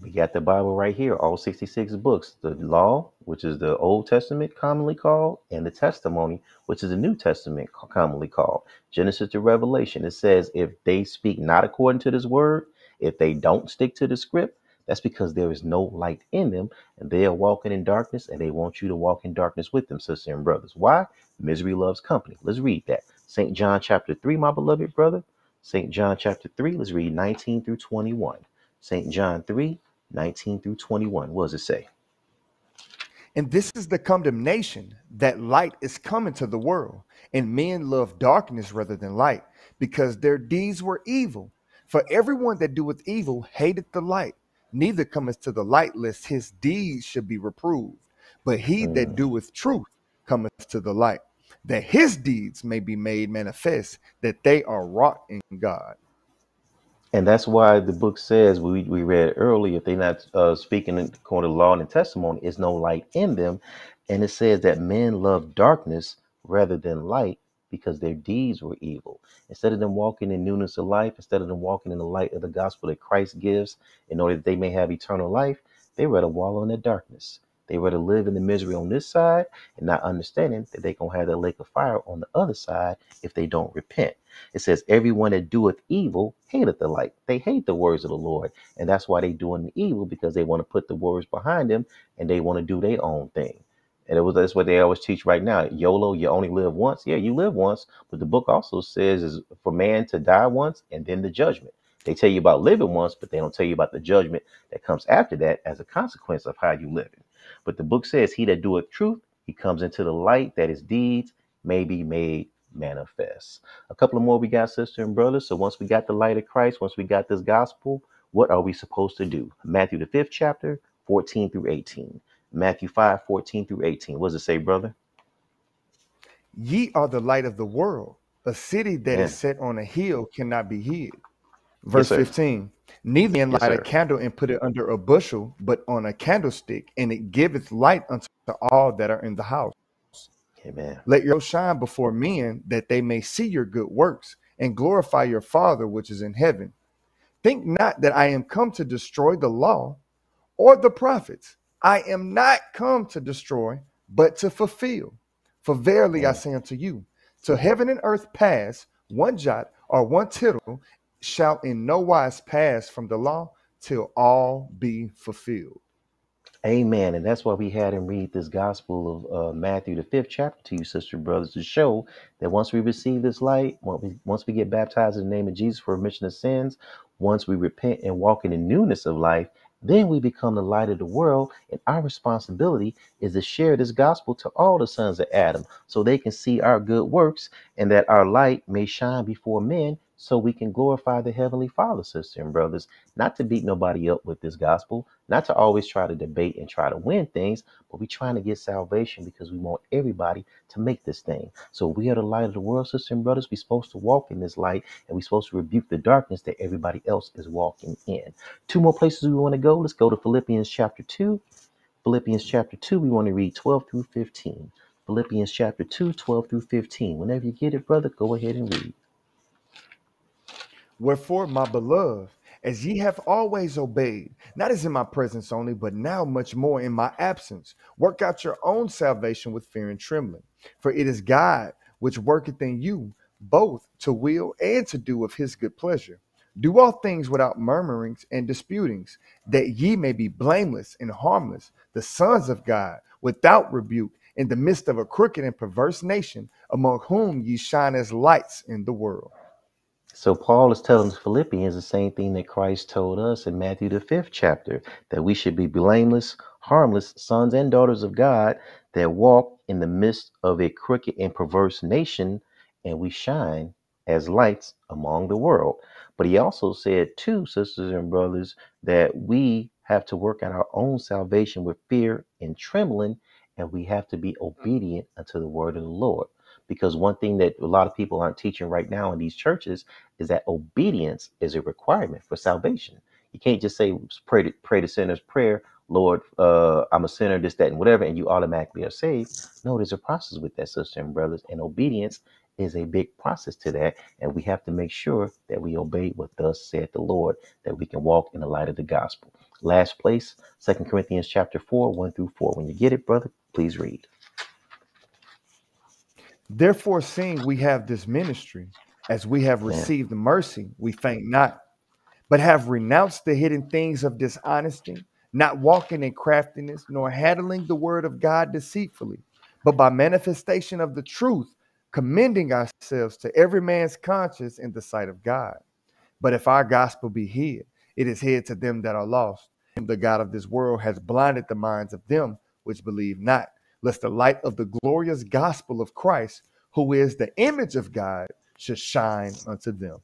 We got the Bible right here, all 66 books. The law, which is the Old Testament commonly called, and the testimony, which is the New Testament commonly called. Genesis to Revelation. It says, if they speak not according to this word, if they don't stick to the script, that's because there is no light in them, and they are walking in darkness, and they want you to walk in darkness with them, sisters and brothers. Why? Misery loves company. Let's read that. St. John chapter 3, my beloved brother. St. John chapter 3, let's read 19 through 21. St. John 3, 19 through 21. What does it say? And this is the condemnation that light is coming to the world, and men love darkness rather than light, because their deeds were evil. For everyone that doeth evil hateth the light, neither cometh to the light, lest his deeds should be reproved. But he that Mm. doeth truth cometh to the light, that his deeds may be made manifest, that they are wrought in God. And that's why the book says we, we read earlier, if they're not uh, speaking according to law and testimony, is no light in them. And it says that men love darkness rather than light because their deeds were evil. Instead of them walking in newness of life, instead of them walking in the light of the gospel that Christ gives in order that they may have eternal life, they rather wallow in the darkness. They rather live in the misery on this side and not understanding that they gonna have that lake of fire on the other side if they don't repent. It says, Everyone that doeth evil hateth the light. They hate the words of the Lord. And that's why they doing the evil because they want to put the words behind them and they want to do their own thing. And it was that's what they always teach right now. YOLO, you only live once. Yeah, you live once, but the book also says is for man to die once and then the judgment. They tell you about living once, but they don't tell you about the judgment that comes after that as a consequence of how you live. But the book says, He that doeth truth, he comes into the light that his deeds may be made manifest. A couple of more we got, sister and brother. So once we got the light of Christ, once we got this gospel, what are we supposed to do? Matthew the fifth chapter, 14 through 18. Matthew 5, 14 through 18. What does it say, brother? Ye are the light of the world. A city that Yeah. is set on a hill cannot be hid. Verse sir. 15 Neither man Yes, light a candle and put it under a bushel, but on a candlestick, and it giveth light unto all that are in the house. Amen. Let your shine before men that they may see your good works and glorify your Father which is in heaven. Think not that I am come to destroy the law or the prophets. I am not come to destroy, but to fulfill. For verily I Mm. say unto you, till heaven and earth pass, one jot or one tittle shall in no wise pass from the law till all be fulfilled. Amen. And that's why we had him read this gospel of uh, Matthew, the fifth chapter to you, sister and brothers, to show that once we receive this light, once we, once we get baptized in the name of Jesus for remission of sins, once we repent and walk in the newness of life, then we become the light of the world. And our responsibility is to share this gospel to all the sons of Adam so they can see our good works and that our light may shine before men so we can glorify the Heavenly Father, sister and brothers. Not to beat nobody up with this gospel, not to always try to debate and try to win things, but we're trying to get salvation because we want everybody to make this thing. So we are the light of the world, sister and brothers. We're supposed to walk in this light and we're supposed to rebuke the darkness that everybody else is walking in. Two more places we want to go. Let's go to Philippians chapter 2. Philippians chapter 2, we want to read 12 through 15. Philippians chapter 2, 12 through 15. Whenever you get it, brother, go ahead and read. Wherefore, my beloved, as ye have always obeyed, not as in my presence only, but now much more in my absence, work out your own salvation with fear and trembling. For it is God which worketh in you both to will and to do of his good pleasure. Do all things without murmurings and disputings, that ye may be blameless and harmless, the sons of God, without rebuke, in the midst of a crooked and perverse nation, among whom ye shine as lights in the world. So Paul is telling the Philippians the same thing that Christ told us in Matthew the fifth chapter, that we should be blameless, harmless sons and daughters of God that walk in the midst of a crooked and perverse nation, and we shine as lights among the world. But he also said, too, sisters and brothers, that we have to work out our own salvation with fear and trembling, and we have to be mm. obedient unto the word of the Lord. Because one thing that a lot of people aren't teaching right now in these churches is that obedience is a requirement for salvation. You can't just say pray to pray the sinner's prayer, Lord, uh, I'm a sinner, this, that, and whatever, and you automatically are saved. No, there's a process with that, sister and brothers, and obedience is a big process to that, and we have to make sure that we obey what thus said the Lord, that we can walk in the light of the gospel. Last place, Second Corinthians chapter four, one through four. When you get it, brother, please read. Therefore, seeing we have this ministry, as we have received mercy, we faint not, but have renounced the hidden things of dishonesty, not walking in craftiness, nor handling the word of God deceitfully, but by manifestation of the truth, commending ourselves to every man's conscience in the sight of God. But if our gospel be hid, it is hid to them that are lost. And the God of this world has blinded the minds of them which believe not, lest the light of the glorious gospel of Christ, who is the image of God, should shine unto them.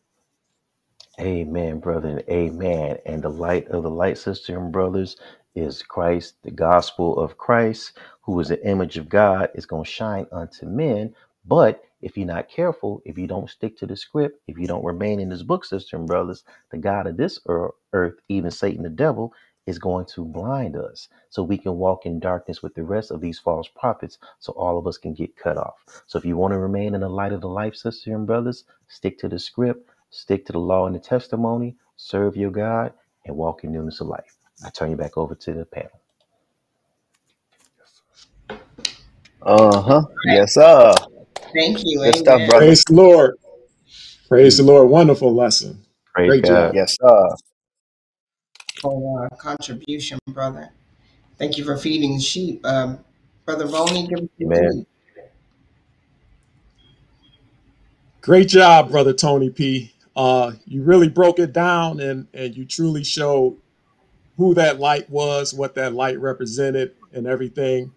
Amen, brother, and amen. And the light of the light, and brothers, is Christ, the gospel of Christ, who is the image of God, is going to shine unto men. But if you're not careful, if you don't stick to the script, if you don't remain in this book, and brothers, the God of this earth, even Satan the devil, is going to blind us so we can walk in darkness with the rest of these false prophets so all of us can get cut off. So if you want to remain in the light of the life, sisters and brothers, stick to the script, stick to the law and the testimony, serve your God, and walk in newness of life. I turn you back over to the panel. Uh huh. Yes, sir. Thank you. Good stuff, Amen. brother. Praise the Lord. Praise the Lord. Wonderful lesson. Praise Great God. job. Yes, sir. For uh, contribution, brother. Thank you for feeding the sheep. Um, brother Volney, give us your Amen. feed. Great job, brother Tony P. Uh, you really broke it down and and you truly showed who that light was, what that light represented, and everything.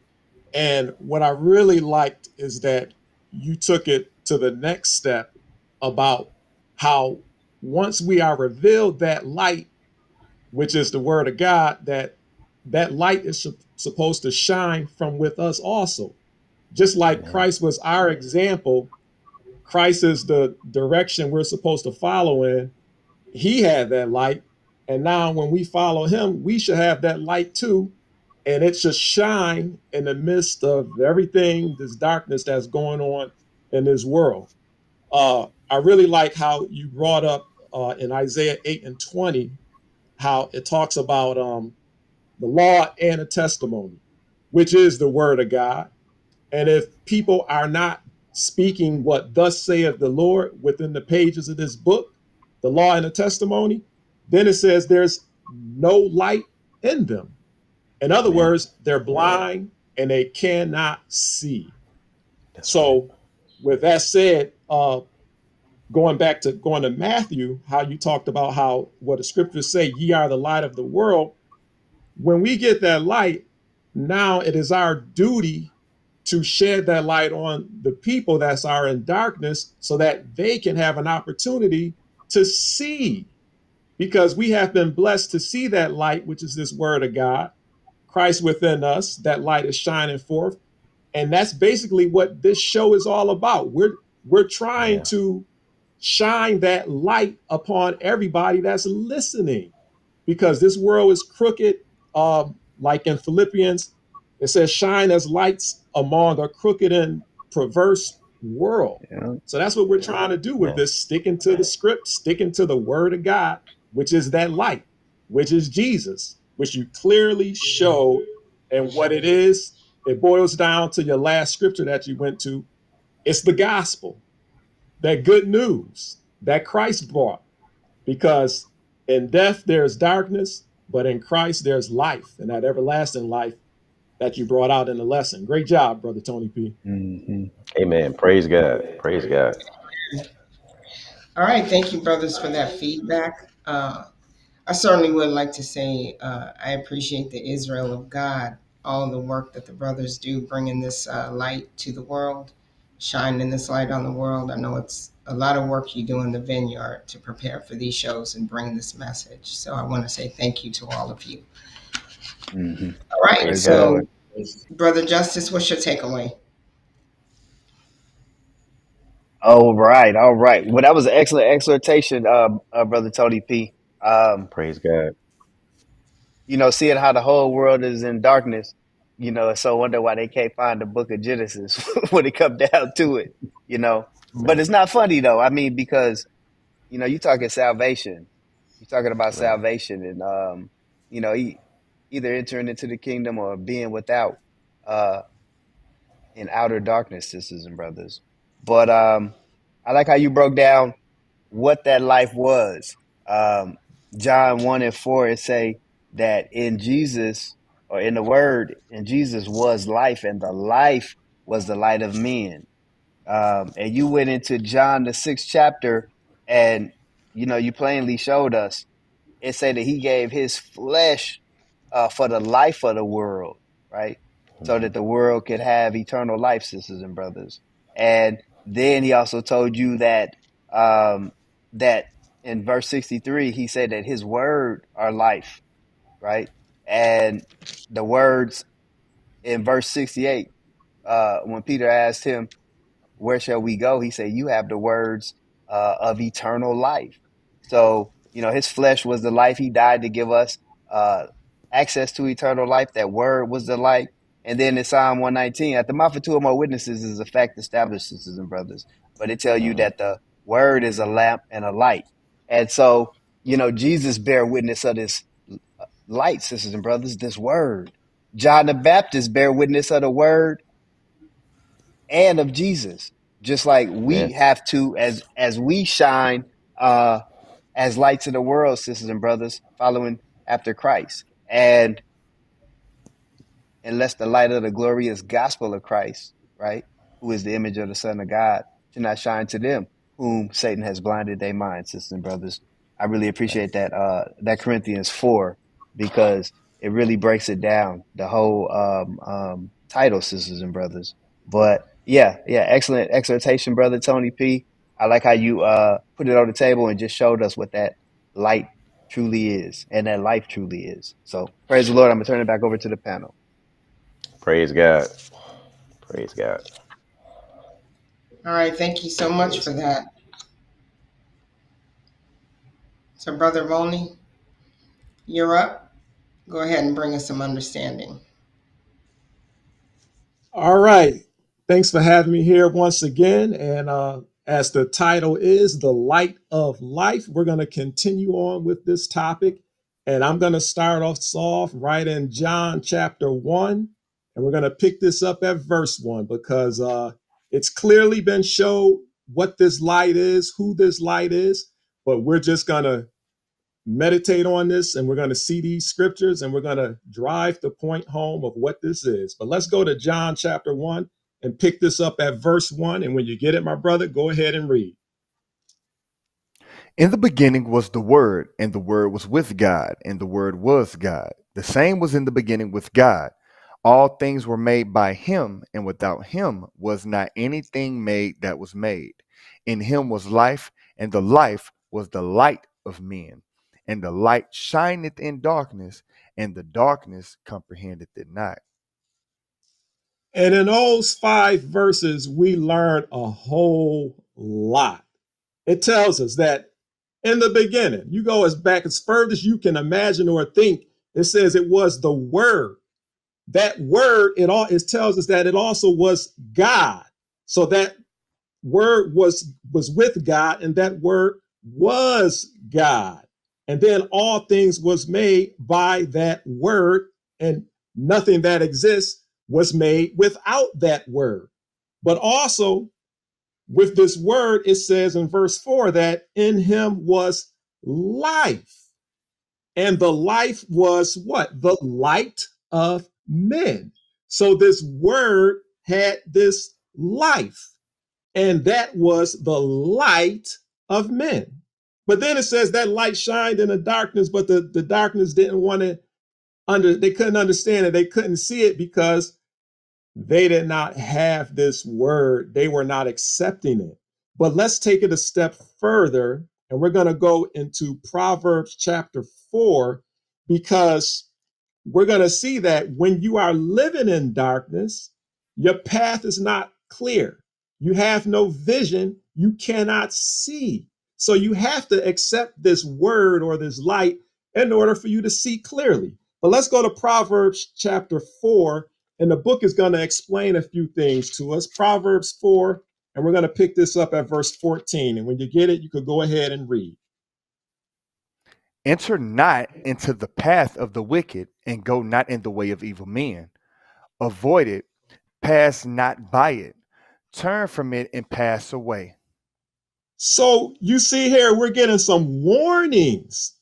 And what I really liked is that you took it to the next step about how once we are revealed that light, which is the word of God, that that light is sup- supposed to shine from with us also. Just like. Christ was our example, Christ is the direction we're supposed to follow in. He had that light. And now when we follow him, we should have that light too. And it should shine in the midst of everything, this darkness that's going on in this world. Uh, I really like how you brought up uh, in Isaiah 8 and 20, how it talks about um, the law and the testimony, which is the word of God. And if people are not speaking what thus saith the Lord within the pages of this book, the law and the testimony, then it says there's no light in them. In other Amen. words, they're blind and they cannot see. That's right. So, with that said, uh, going back to going to Matthew, how you talked about how what the scriptures say, ye are the light of the world. When we get that light, now it is our duty to shed that light on the people that are in darkness so that they can have an opportunity to see because we have been blessed to see that light which is this word of god christ within us that light is shining forth and that's basically what this show is all about we're we're trying Yeah. to shine that light upon everybody that's listening. Because this world is crooked um, like in philippians it says shine as lights among a crooked and perverse world. Yeah. so that's what we're trying to do with Yeah. this sticking to the script sticking to the word of god which is that light which is jesus which you clearly showed and what it is. It boils down to your last scripture that you went to. It's the gospel that good news that christ brought because in death there's darkness but in christ there's life and that everlasting life that you brought out in the lesson great job brother tony p hmm Amen. Praise God. Praise God. All right. Thank you, brothers, for that feedback. Uh, I certainly would like to say uh, I appreciate the Israel of God, all the work that the brothers do, bringing this uh, light to the world, shining this light on the world. I know it's a lot of work you do in the vineyard to prepare for these shows and bring this message. So I want to say thank you to all of you. hmm All right. Praise So, God. Brother Justus, what's your takeaway? All right, all right. Well, that was an excellent exhortation, uh, uh, brother Tony P. Um, Praise God. you know, seeing how the whole world is in darkness, you know, so wonder why they can't find the book of Genesis when it come down to it, you know. But it's not funny though. I mean, because you know, you talking salvation, you're talking about Right. salvation, and um, you know, e- either entering into the kingdom or being without, uh, in outer darkness, sisters and brothers. But um, I like how you broke down what that life was. Um, John 1 and 4, it say that in Jesus, or in the Word, and Jesus was life, and the life was the light of men. Um, and you went into John, the sixth chapter, and, you know, you plainly showed us, it said that he gave his flesh uh, for the life of the world, right? So that the world could have eternal life, sisters and brothers. And then he also told you that um, that in verse 63, he said that his word are life, right? And the words in verse 68, uh, when Peter asked him, Where shall we go? He said, You have the words uh, of eternal life. So, you know, his flesh was the life he died to give us. Uh, access to eternal life. That word was the light. And then in Psalm 119, at the mouth of two or more witnesses is a fact established, sisters and brothers. But it tell you Mhm. that the word is a lamp and a light. And so, you know, Jesus bear witness of this light, sisters and brothers, this word. John the Baptist bear witness of the word and of Jesus. Just like we Amen. have to, as as we shine uh as lights in the world, sisters and brothers, following after Christ. And unless the light of the glorious gospel of Christ, right, who is the image of the Son of God, should not shine to them, whom Satan has blinded their minds, sisters and brothers. I really appreciate that uh that Corinthians four because it really breaks it down, the whole um um title, sisters and brothers. But yeah, yeah, excellent exhortation, brother Tony P. I like how you uh put it on the table and just showed us what that light truly is and that life truly is. So praise the Lord. I'm gonna turn it back over to the panel. Praise God. Praise God. All right, thank you so much for that. So, Brother Volney, you're up. Go ahead and bring us some understanding. All right. Thanks for having me here once again. And uh, as the title is, The Light of Life, we're going to continue on with this topic. And I'm going to start off right in John chapter 1. And we're going to pick this up at verse 1 because uh, it's clearly been shown what this light is, who this light is. But we're just going to meditate on this and we're going to see these scriptures and we're going to drive the point home of what this is. But let's go to John chapter 1 and pick this up at verse 1. And when you get it, my brother, go ahead and read. In the beginning was the Word, and the Word was with God, and the Word was God. The same was in the beginning with God. All things were made by him, and without him was not anything made that was made. In him was life, and the life was the light of men. And the light shineth in darkness, and the darkness comprehendeth it not. And in those five verses, we learn a whole lot. It tells us that in the beginning, you go as back as far as you can imagine or think, it says it was the word. That word, it all it tells us that it also was God. So that word was was with God, and that word was God. And then all things was made by that word, and nothing that exists was made without that word. But also with this word, it says in verse 4 that in him was life. And the life was what? The light of men. So this word had this life, and that was the light of men. But then it says that light shined in the darkness, but the, the darkness didn't want to under they couldn't understand it, they couldn't see it because they did not have this word, they were not accepting it. But let's take it a step further, and we're going to go into Proverbs chapter 4 because we're going to see that when you are living in darkness, your path is not clear. You have no vision. You cannot see. So you have to accept this word or this light in order for you to see clearly. But let's go to Proverbs chapter 4, and the book is going to explain a few things to us. Proverbs 4, and we're going to pick this up at verse 14. And when you get it, you could go ahead and read. Enter not into the path of the wicked, and go not in the way of evil men. Avoid it, pass not by it. Turn from it and pass away. So you see here, we're getting some warnings.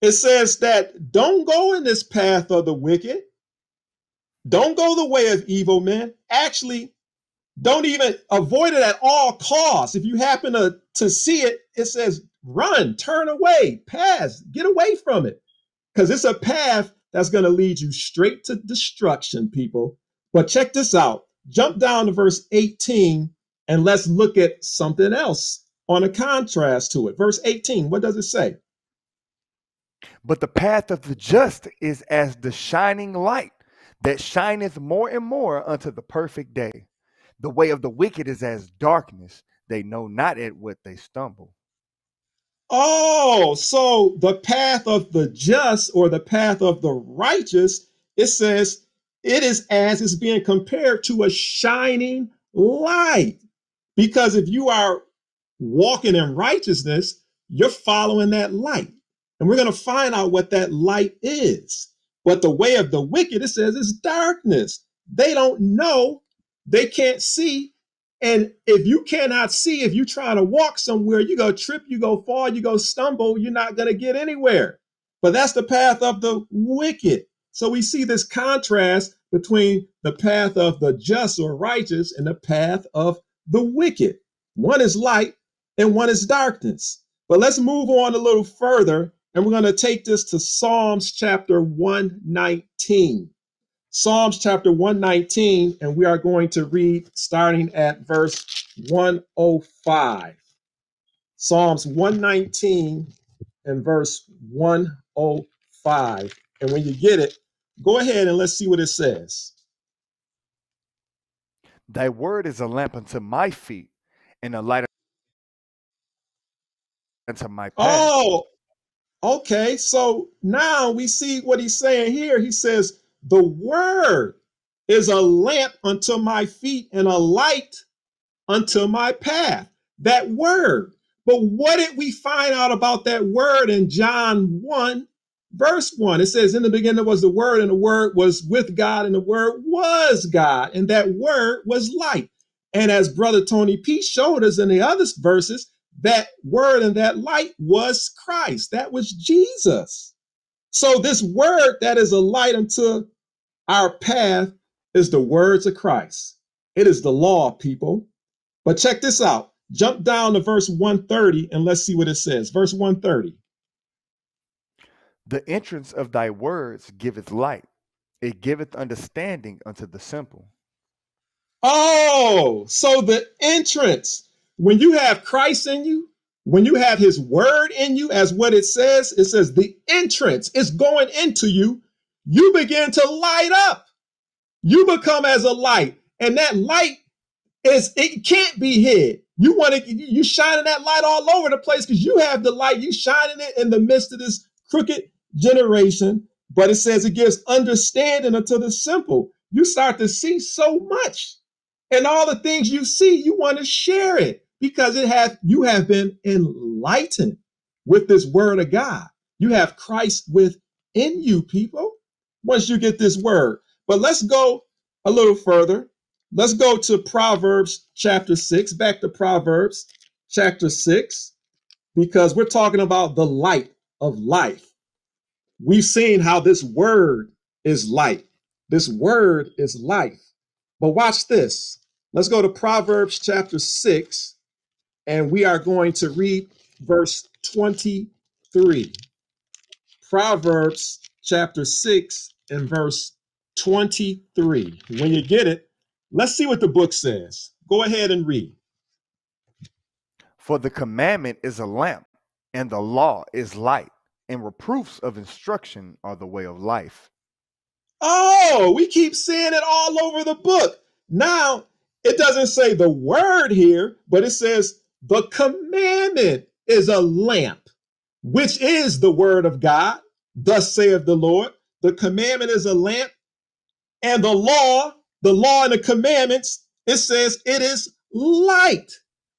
It says that don't go in this path of the wicked. Don't go the way of evil men. Actually, don't even avoid it at all costs. If you happen to, to see it, it says run, turn away, pass, get away from it. Because it's a path that's going to lead you straight to destruction, people. But check this out. Jump down to verse 18 and let's look at something else on a contrast to it. Verse 18, what does it say? But the path of the just is as the shining light that shineth more and more unto the perfect day. The way of the wicked is as darkness, they know not at what they stumble. Oh, so the path of the just or the path of the righteous, it says it is as it's being compared to a shining light. Because if you are walking in righteousness, you're following that light. And we're going to find out what that light is. But the way of the wicked, it says, is darkness. They don't know, they can't see. And if you cannot see, if you're trying to walk somewhere, you go trip, you go fall, you go stumble, you're not going to get anywhere. But that's the path of the wicked. So we see this contrast between the path of the just or righteous and the path of the wicked. One is light and one is darkness. But let's move on a little further, and we're going to take this to Psalms chapter 119. Psalms chapter 119, and we are going to read starting at verse 105. Psalms 119 and verse 105. And when you get it, go ahead and let's see what it says. Thy word is a lamp unto my feet and a light unto my path. Oh, okay. So now we see what he's saying here. He says, The word is a lamp unto my feet and a light unto my path. That word. But what did we find out about that word in John 1, verse 1? It says, In the beginning was the word, and the word was with God, and the word was God, and that word was light. And as Brother Tony P showed us in the other verses, that word and that light was Christ. That was Jesus. So, this word that is a light unto our path is the words of Christ. It is the law, people. But check this out. Jump down to verse 130 and let's see what it says. Verse 130. The entrance of thy words giveth light, it giveth understanding unto the simple. Oh, so the entrance, when you have Christ in you, when you have his word in you, as what it says, it says the entrance is going into you, you begin to light up. You become as a light, and that light is it can't be hid. You want to you shining that light all over the place because you have the light. You shining it in the midst of this crooked generation. But it says it gives understanding unto the simple. You start to see so much, and all the things you see, you want to share it because it have you have been enlightened with this word of God. You have Christ within you, people. Once you get this word, but let's go a little further. Let's go to Proverbs chapter 6, back to Proverbs chapter 6, because we're talking about the light of life. We've seen how this word is light. This word is life. But watch this. Let's go to Proverbs chapter 6, and we are going to read verse 23. Proverbs chapter 6 and verse 23. When you get it, let's see what the book says. Go ahead and read. For the commandment is a lamp, and the law is light, and reproofs of instruction are the way of life. Oh, we keep seeing it all over the book. Now, it doesn't say the word here, but it says the commandment is a lamp, which is the word of God. Thus saith the Lord. The commandment is a lamp, and the law, the law and the commandments, it says it is light.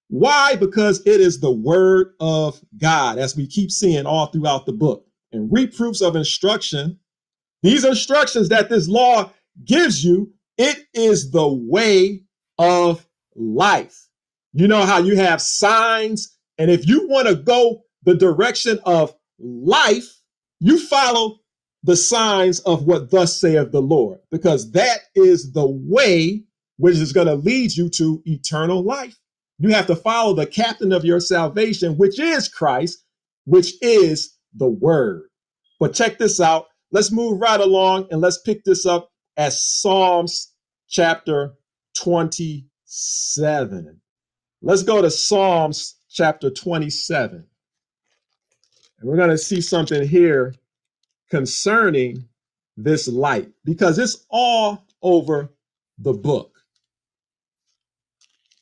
Why? Because it is the word of God, as we keep seeing all throughout the book. And reproofs of instruction, these instructions that this law gives you, it is the way of life. You know how you have signs, and if you want to go the direction of life, you follow the signs of what thus saith the Lord, because that is the way which is going to lead you to eternal life. You have to follow the captain of your salvation, which is Christ, which is the word. But check this out. Let's move right along and let's pick this up as Psalms chapter 27. Let's go to Psalms chapter 27. And we're going to see something here concerning this light because it's all over the book.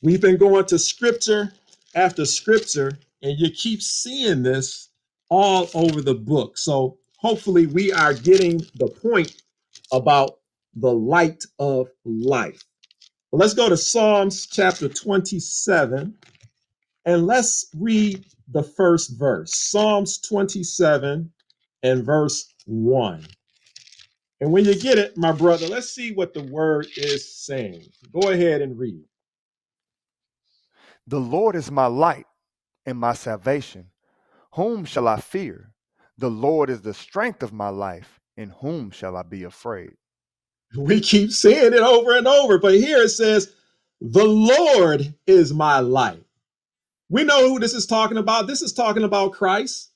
We've been going to scripture after scripture And you keep seeing this all over the book. So hopefully, we are getting the point about the light of life. Well, let's go to Psalms chapter 27 and let's read the first verse Psalms 27 and verse 1. And when you get it, my brother, let's see what the word is saying. Go ahead and read. The Lord is my light and my salvation. Whom shall I fear? The Lord is the strength of my life. In whom shall I be afraid? We keep saying it over and over, but here it says, The Lord is my light. We know who this is talking about. This is talking about Christ.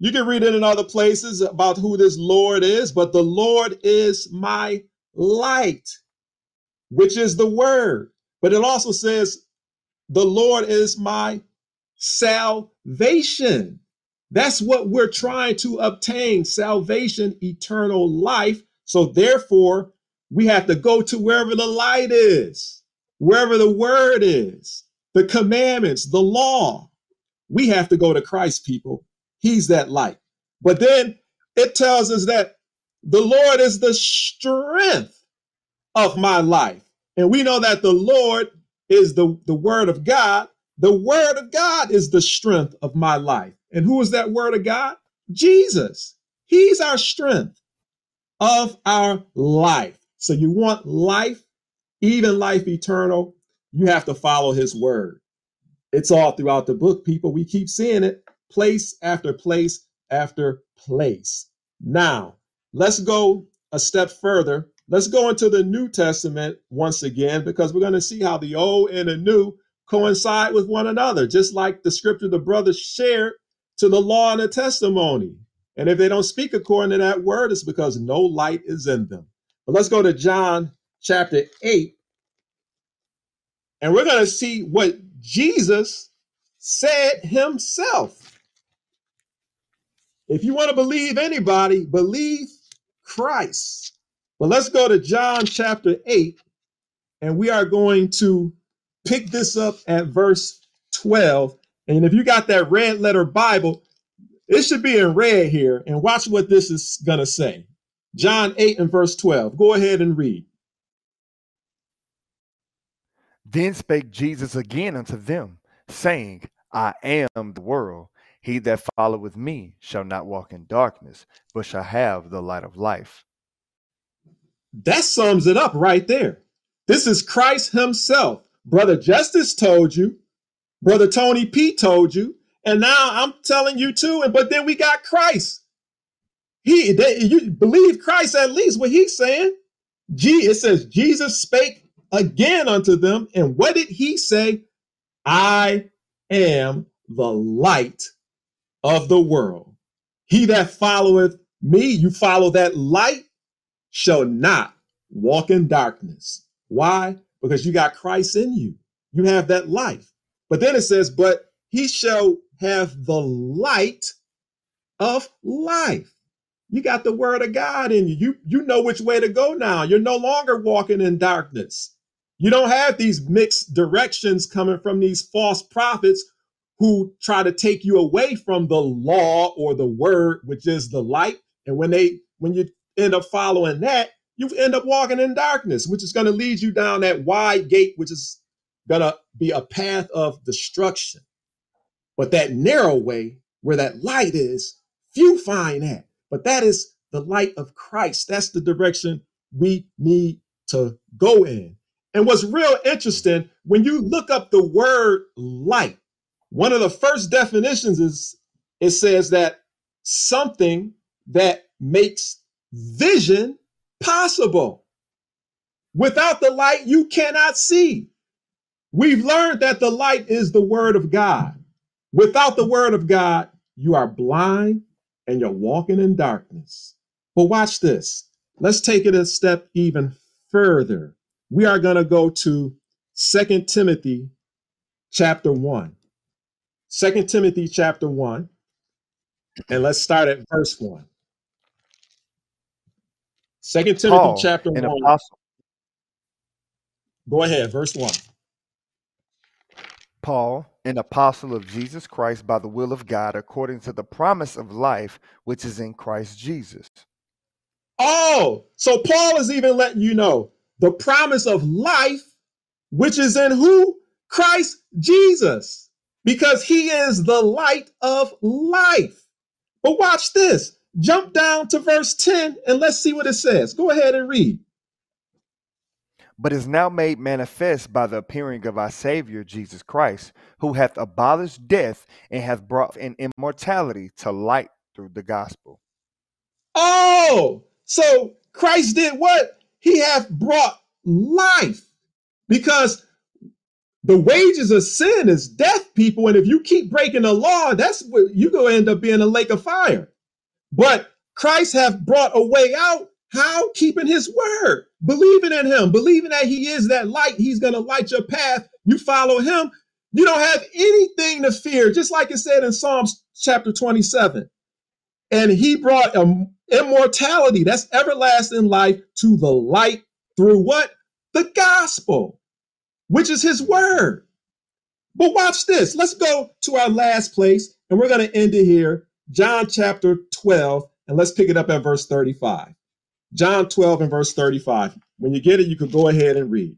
You can read it in other places about who this Lord is, but the Lord is my light, which is the word. But it also says, The Lord is my salvation. That's what we're trying to obtain salvation, eternal life. So, therefore, we have to go to wherever the light is, wherever the word is, the commandments, the law. We have to go to Christ, people. He's that light. But then it tells us that the Lord is the strength of my life. And we know that the Lord is the, the word of God. The word of God is the strength of my life. And who is that word of God? Jesus. He's our strength of our life. So you want life, even life eternal, you have to follow his word. It's all throughout the book, people. We keep seeing it place after place after place. Now, let's go a step further. Let's go into the New Testament once again because we're going to see how the old and the new coincide with one another, just like the scripture the brothers shared to the law and the testimony. And if they don't speak according to that word, it's because no light is in them. But let's go to John chapter 8, and we're going to see what Jesus said himself. If you want to believe anybody, believe Christ. But let's go to John chapter 8, and we are going to pick this up at verse 12. And if you got that red letter Bible, it should be in red here. And watch what this is going to say. John 8 and verse 12. Go ahead and read. Then spake Jesus again unto them, saying, I am the world. He that followeth me shall not walk in darkness, but shall have the light of life. That sums it up right there. This is Christ Himself. Brother Justus told you, Brother Tony P told you, and now I'm telling you too. And but then we got Christ. He they, you believe Christ at least what he's saying. G it says Jesus spake again unto them, and what did he say? I am the light of the world. He that followeth me, you follow that light, shall not walk in darkness. Why? Because you got Christ in you. You have that life. But then it says, but he shall have the light of life. You got the word of God in you. You you know which way to go now. You're no longer walking in darkness. You don't have these mixed directions coming from these false prophets who try to take you away from the law or the word, which is the light. And when they when you end up following that, you end up walking in darkness, which is going to lead you down that wide gate, which is going to be a path of destruction. But that narrow way where that light is, few find that. But that is the light of Christ. That's the direction we need to go in. And what's real interesting, when you look up the word light, one of the first definitions is it says that something that makes vision possible. Without the light, you cannot see. We've learned that the light is the word of God. Without the word of God, you are blind and you're walking in darkness. But watch this. Let's take it a step even further. We are going to go to Second Timothy chapter 1. 2 Timothy chapter 1. And let's start at verse 1. 2 Timothy Paul, chapter an 1. apostle, Go ahead, verse 1. Paul, an apostle of Jesus Christ by the will of God, according to the promise of life which is in Christ Jesus. Oh, so Paul is even letting you know the promise of life, which is in who? Christ Jesus, because he is the light of life. But watch this. Jump down to verse 10 and let's see what it says. Go ahead and read. But is now made manifest by the appearing of our Savior Jesus Christ, who hath abolished death and hath brought in immortality to light through the gospel. Oh, so Christ did what? He hath brought life because the wages of sin is death, people. And if you keep breaking the law, that's what you're going to end up being a lake of fire. But Christ hath brought a way out. How? Keeping his word, believing in him, believing that he is that light. He's going to light your path. You follow him. You don't have anything to fear, just like it said in Psalms chapter 27. And he brought immortality, that's everlasting life, to the light through what? The gospel, which is his word. But watch this. Let's go to our last place, and we're going to end it here. John chapter 12, and let's pick it up at verse 35. John 12 and verse 35. When you get it, you can go ahead and read.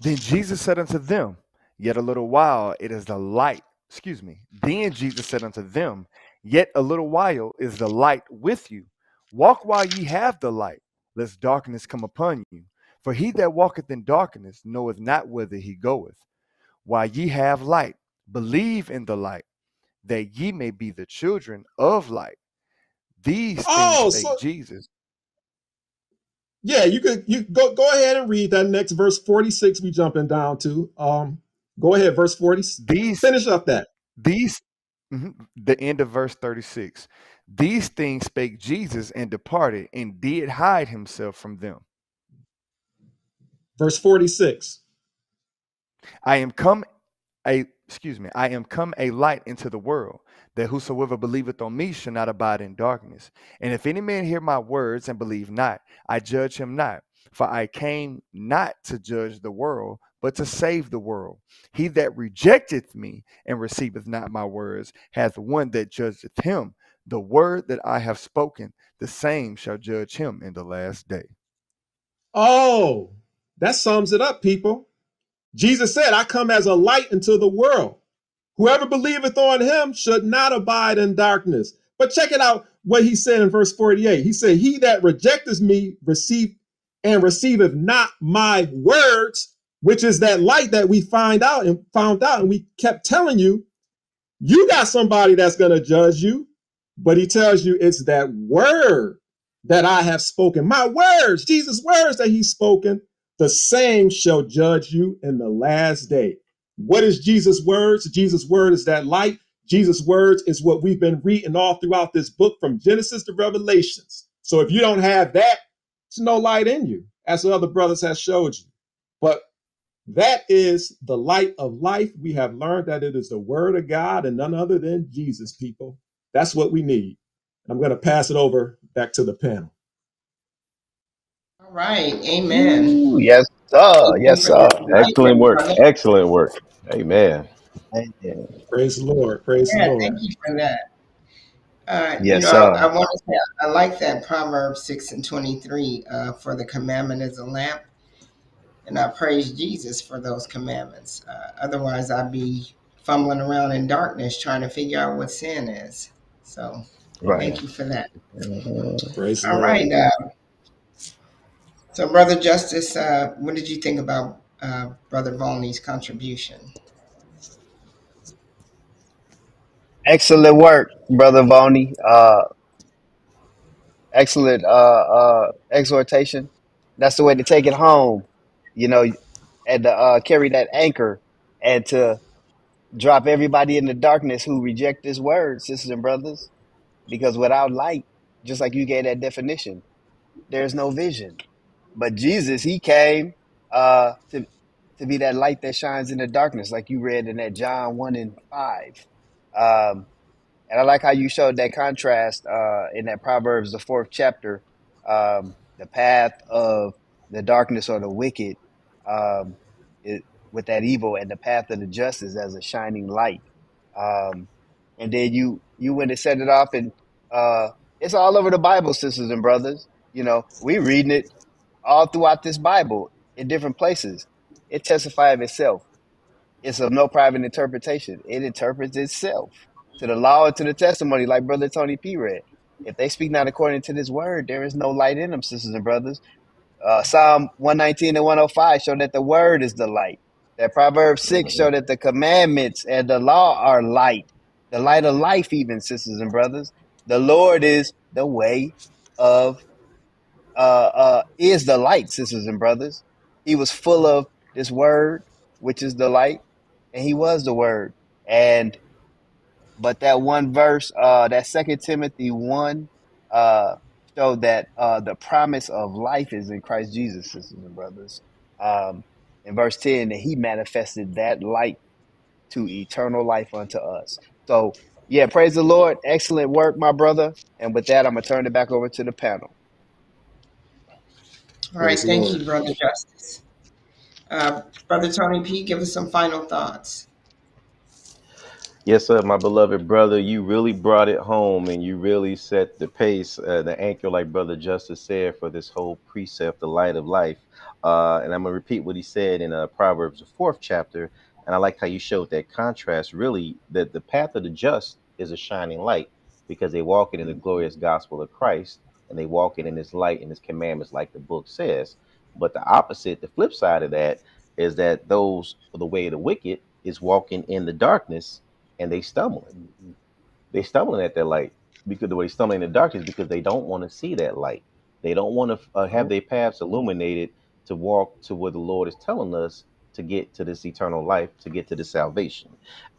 Then Jesus said unto them, Yet a little while it is the light. Excuse me. Then Jesus said unto them, Yet a little while is the light with you. Walk while ye have the light, lest darkness come upon you. For he that walketh in darkness knoweth not whither he goeth. While ye have light, believe in the light, that ye may be the children of light. These Oh, things so Jesus. yeah, you could you go go ahead and read that next verse 46 we jumping down to. Um, go ahead, verse 40. These Finish up that. These, mhm, the end of verse 36. These things spake Jesus and departed and did hide himself from them. Verse 46. I am come a excuse me, I am come a light into the world, that whosoever believeth on me shall not abide in darkness. And if any man hear my words and believe not, I judge him not. For I came not to judge the world, but to save the world. He that rejecteth me and receiveth not my words hath one that judgeth him. The word that I have spoken, the same shall judge him in the last day. Oh, that sums it up, people. Jesus said, I come as a light into the world. Whoever believeth on him should not abide in darkness. But check it out what he said in verse 48. He said, He that rejecteth me receive and receiveth not my words, which is that light that we find out and found out, and we kept telling you, you got somebody that's going to judge you. But he tells you it's that word that I have spoken. My words, Jesus' words that he's spoken, the same shall judge you in the last day. What is Jesus' words? Jesus' word is that light. Jesus' words is what we've been reading all throughout this book from Genesis to Revelations. So if you don't have that, there's no light in you, as the other brothers have showed you. But that is the light of life. We have learned that it is the word of God and none other than Jesus, people. That's what we need. I'm going to pass it over back to the panel. All right. Amen. Ooh, yes, sir. Yes, sir. Excellent work. Excellent work. Amen. Amen. Praise the Lord. Praise the Lord. thank you for that. Uh, you Yes, know, I, sir. I want to say I like that Proverbs 6 and 23 uh, for the commandment is a lamp. And I praise Jesus for those commandments. Uh, otherwise, I'd be fumbling around in darkness trying to figure out what sin is. So Right. thank you for that. Praise the Lord. right. So, Brother Justus, uh, what did you think about uh, Brother Volney's contribution? Excellent work, brother Volney. Uh, excellent uh, uh, exhortation. That's the way to take it home, you know, and to uh, carry that anchor and to drop everybody in the darkness who reject this word, sisters and brothers. Because without light, just like you gave that definition, there's no vision. But Jesus, he came uh, to to be that light that shines in the darkness, like you read in that John one and five. Um, and I like how you showed that contrast uh, in that Proverbs, the fourth chapter, um, the path of the darkness or the wicked. Um, it, with that evil and the path of the justice as a shining light. Um, and then you you went and set it off, and uh, it's all over the Bible, sisters and brothers. You know, we reading it all throughout this Bible in different places. It testifies of itself. It's of no private interpretation. It interprets itself to the law and to the testimony, like Brother Tony P read. If they speak not according to this word, there is no light in them, sisters and brothers. Uh, Psalm 119 and 105 show that the word is the light. That Proverbs 6 show that the commandments and the law are light. The light of life, even, sisters and brothers. The Lord is the way of, uh, uh, is the light, sisters and brothers. He was full of this word, which is the light, and he was the word. And but that one verse, uh, that Second Timothy one, uh, showed that uh, the promise of life is in Christ Jesus, sisters and brothers. Um, in verse ten, that He manifested that light to eternal life unto us. So, yeah, praise the Lord. Excellent work, my brother. And with that, I'm gonna turn it back over to the panel. All right, Praise thank Lord. you, Brother Justus. Uh, Brother Tony P, give us some final thoughts. Yes, sir, my beloved brother. You really brought it home and you really set the pace, uh, the anchor, like Brother Justus said, for this whole precept, the light of life. Uh, and I'm going to repeat what he said in uh, Proverbs, the fourth chapter. And I like how you showed that contrast, really, that the path of the just is a shining light because they walk it in the glorious gospel of Christ and they walk in his light and his commandments, like the book says. But the opposite, the flip side of that, is that those, the way of the wicked, is walking in the darkness and they stumbling. They stumbling at that light because the way they stumbling in the darkness because they don't want to see that light. They don't want to uh, have their paths illuminated to walk to where the Lord is telling us to get to this eternal life, to get to the salvation.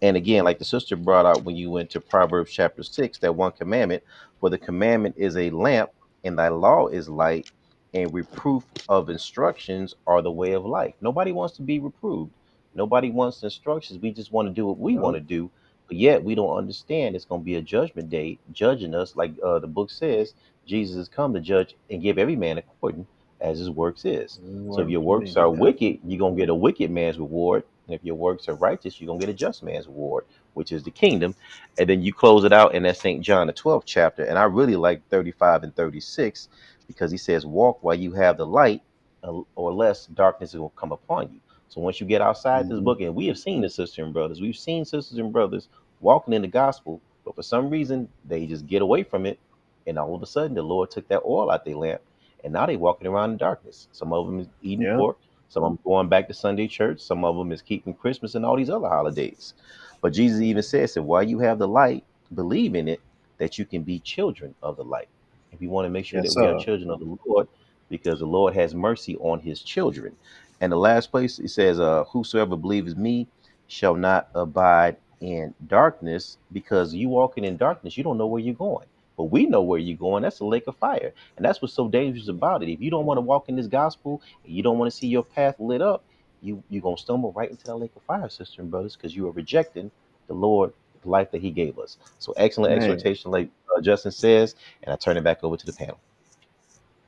And again, like the sister brought out when you went to Proverbs chapter six, that one commandment, for the commandment is a lamp, and thy law is light, and reproof of instructions are the way of life. Nobody wants to be reproved. Nobody wants instructions. We just want to do what we want to do. But yet we don't understand it's going to be a judgment day judging us. Like uh, the book says, Jesus has come to judge and give every man according as his works is. So if your works are wicked, you're going to get a wicked man's reward. And if your works are righteous, you're going to get a just man's reward, which is the kingdom. And then you close it out in that St. John, the 12th chapter. And I really like 35 and 36 because he says, Walk while you have the light, uh, or less darkness will come upon you. So once you get outside this Mhm. book, and we have seen the sisters and brothers, we've seen sisters and brothers walking in the gospel, but for some reason they just get away from it, and all of a sudden the Lord took that oil out their lamp, and now they're walking around in darkness. Some of them is eating Yeah. pork, some of them going back to Sunday church, some of them is keeping Christmas and all these other holidays. But Jesus even says that while you have the light, believe in it, that you can be children of the light. If you want to make sure Yes, that we are children of the Lord, because the Lord has mercy on his children. And the last place it says, uh, Whosoever believes me shall not abide in darkness, because you walking in darkness, you don't know where you're going. But we know where you're going. That's a lake of fire. And that's what's so dangerous about it. If you don't want to walk in this gospel and you don't want to see your path lit up, you, you're going to stumble right into that lake of fire, sister and brothers, because you are rejecting the Lord, the life that he gave us. So excellent Man. exhortation, like uh, Justin says. And I turn it back over to the panel.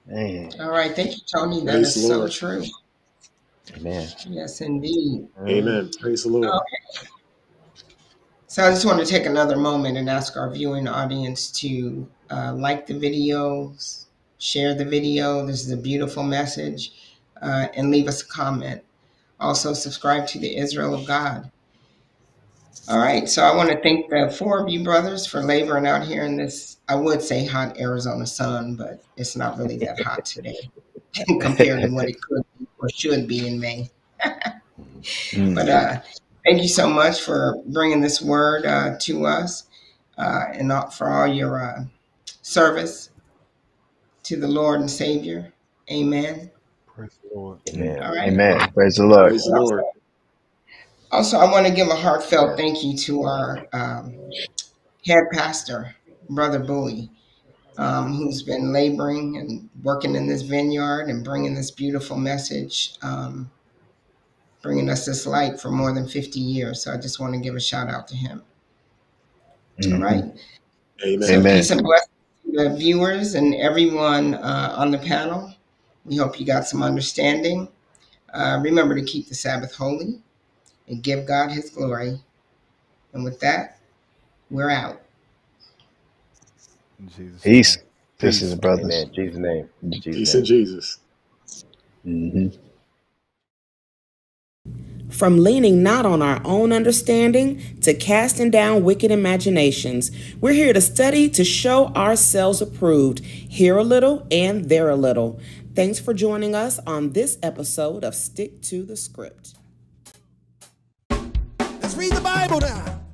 Man. All right, thank you, Tony. That Praise is the so true. Amen. Yes, indeed. Amen. Praise the Lord. So I just want to take another moment and ask our viewing audience to uh, like the videos, share the video. This is a beautiful message, uh, and leave us a comment. Also, subscribe to the Israel of God. All right, so I want to thank the four of you brothers for laboring out here in this, I would say hot Arizona sun, but it's not really that hot today compared to what it could be or should be in May. Mm. But uh, thank you so much for bringing this word uh, to us uh, and not for all your uh, service to the Lord and Savior. Amen. Praise the Lord. Amen. All right. Amen. Praise the Lord. Praise the Lord. Also, I want to give a heartfelt thank you to our um, head pastor, Brother Bowie, um, who's been laboring and working in this vineyard and bringing this beautiful message, um, bringing us this light for more than 50 years. So I just want to give a shout out to him. All right. Amen. So Amen. peace and blessings to the viewers and everyone uh, on the panel. We hope you got some understanding. Uh, remember to keep the Sabbath holy and give God his glory. And with that, we're out. In Jesus' Peace, name. sisters and brothers. Amen. Jesus' name. Jesus' Peace name. in Jesus. hmm From leaning not on our own understanding to casting down wicked imaginations, we're here to study to show ourselves approved, here a little and there a little. Thanks for joining us on this episode of Stick to the Script. Let's read the Bible now.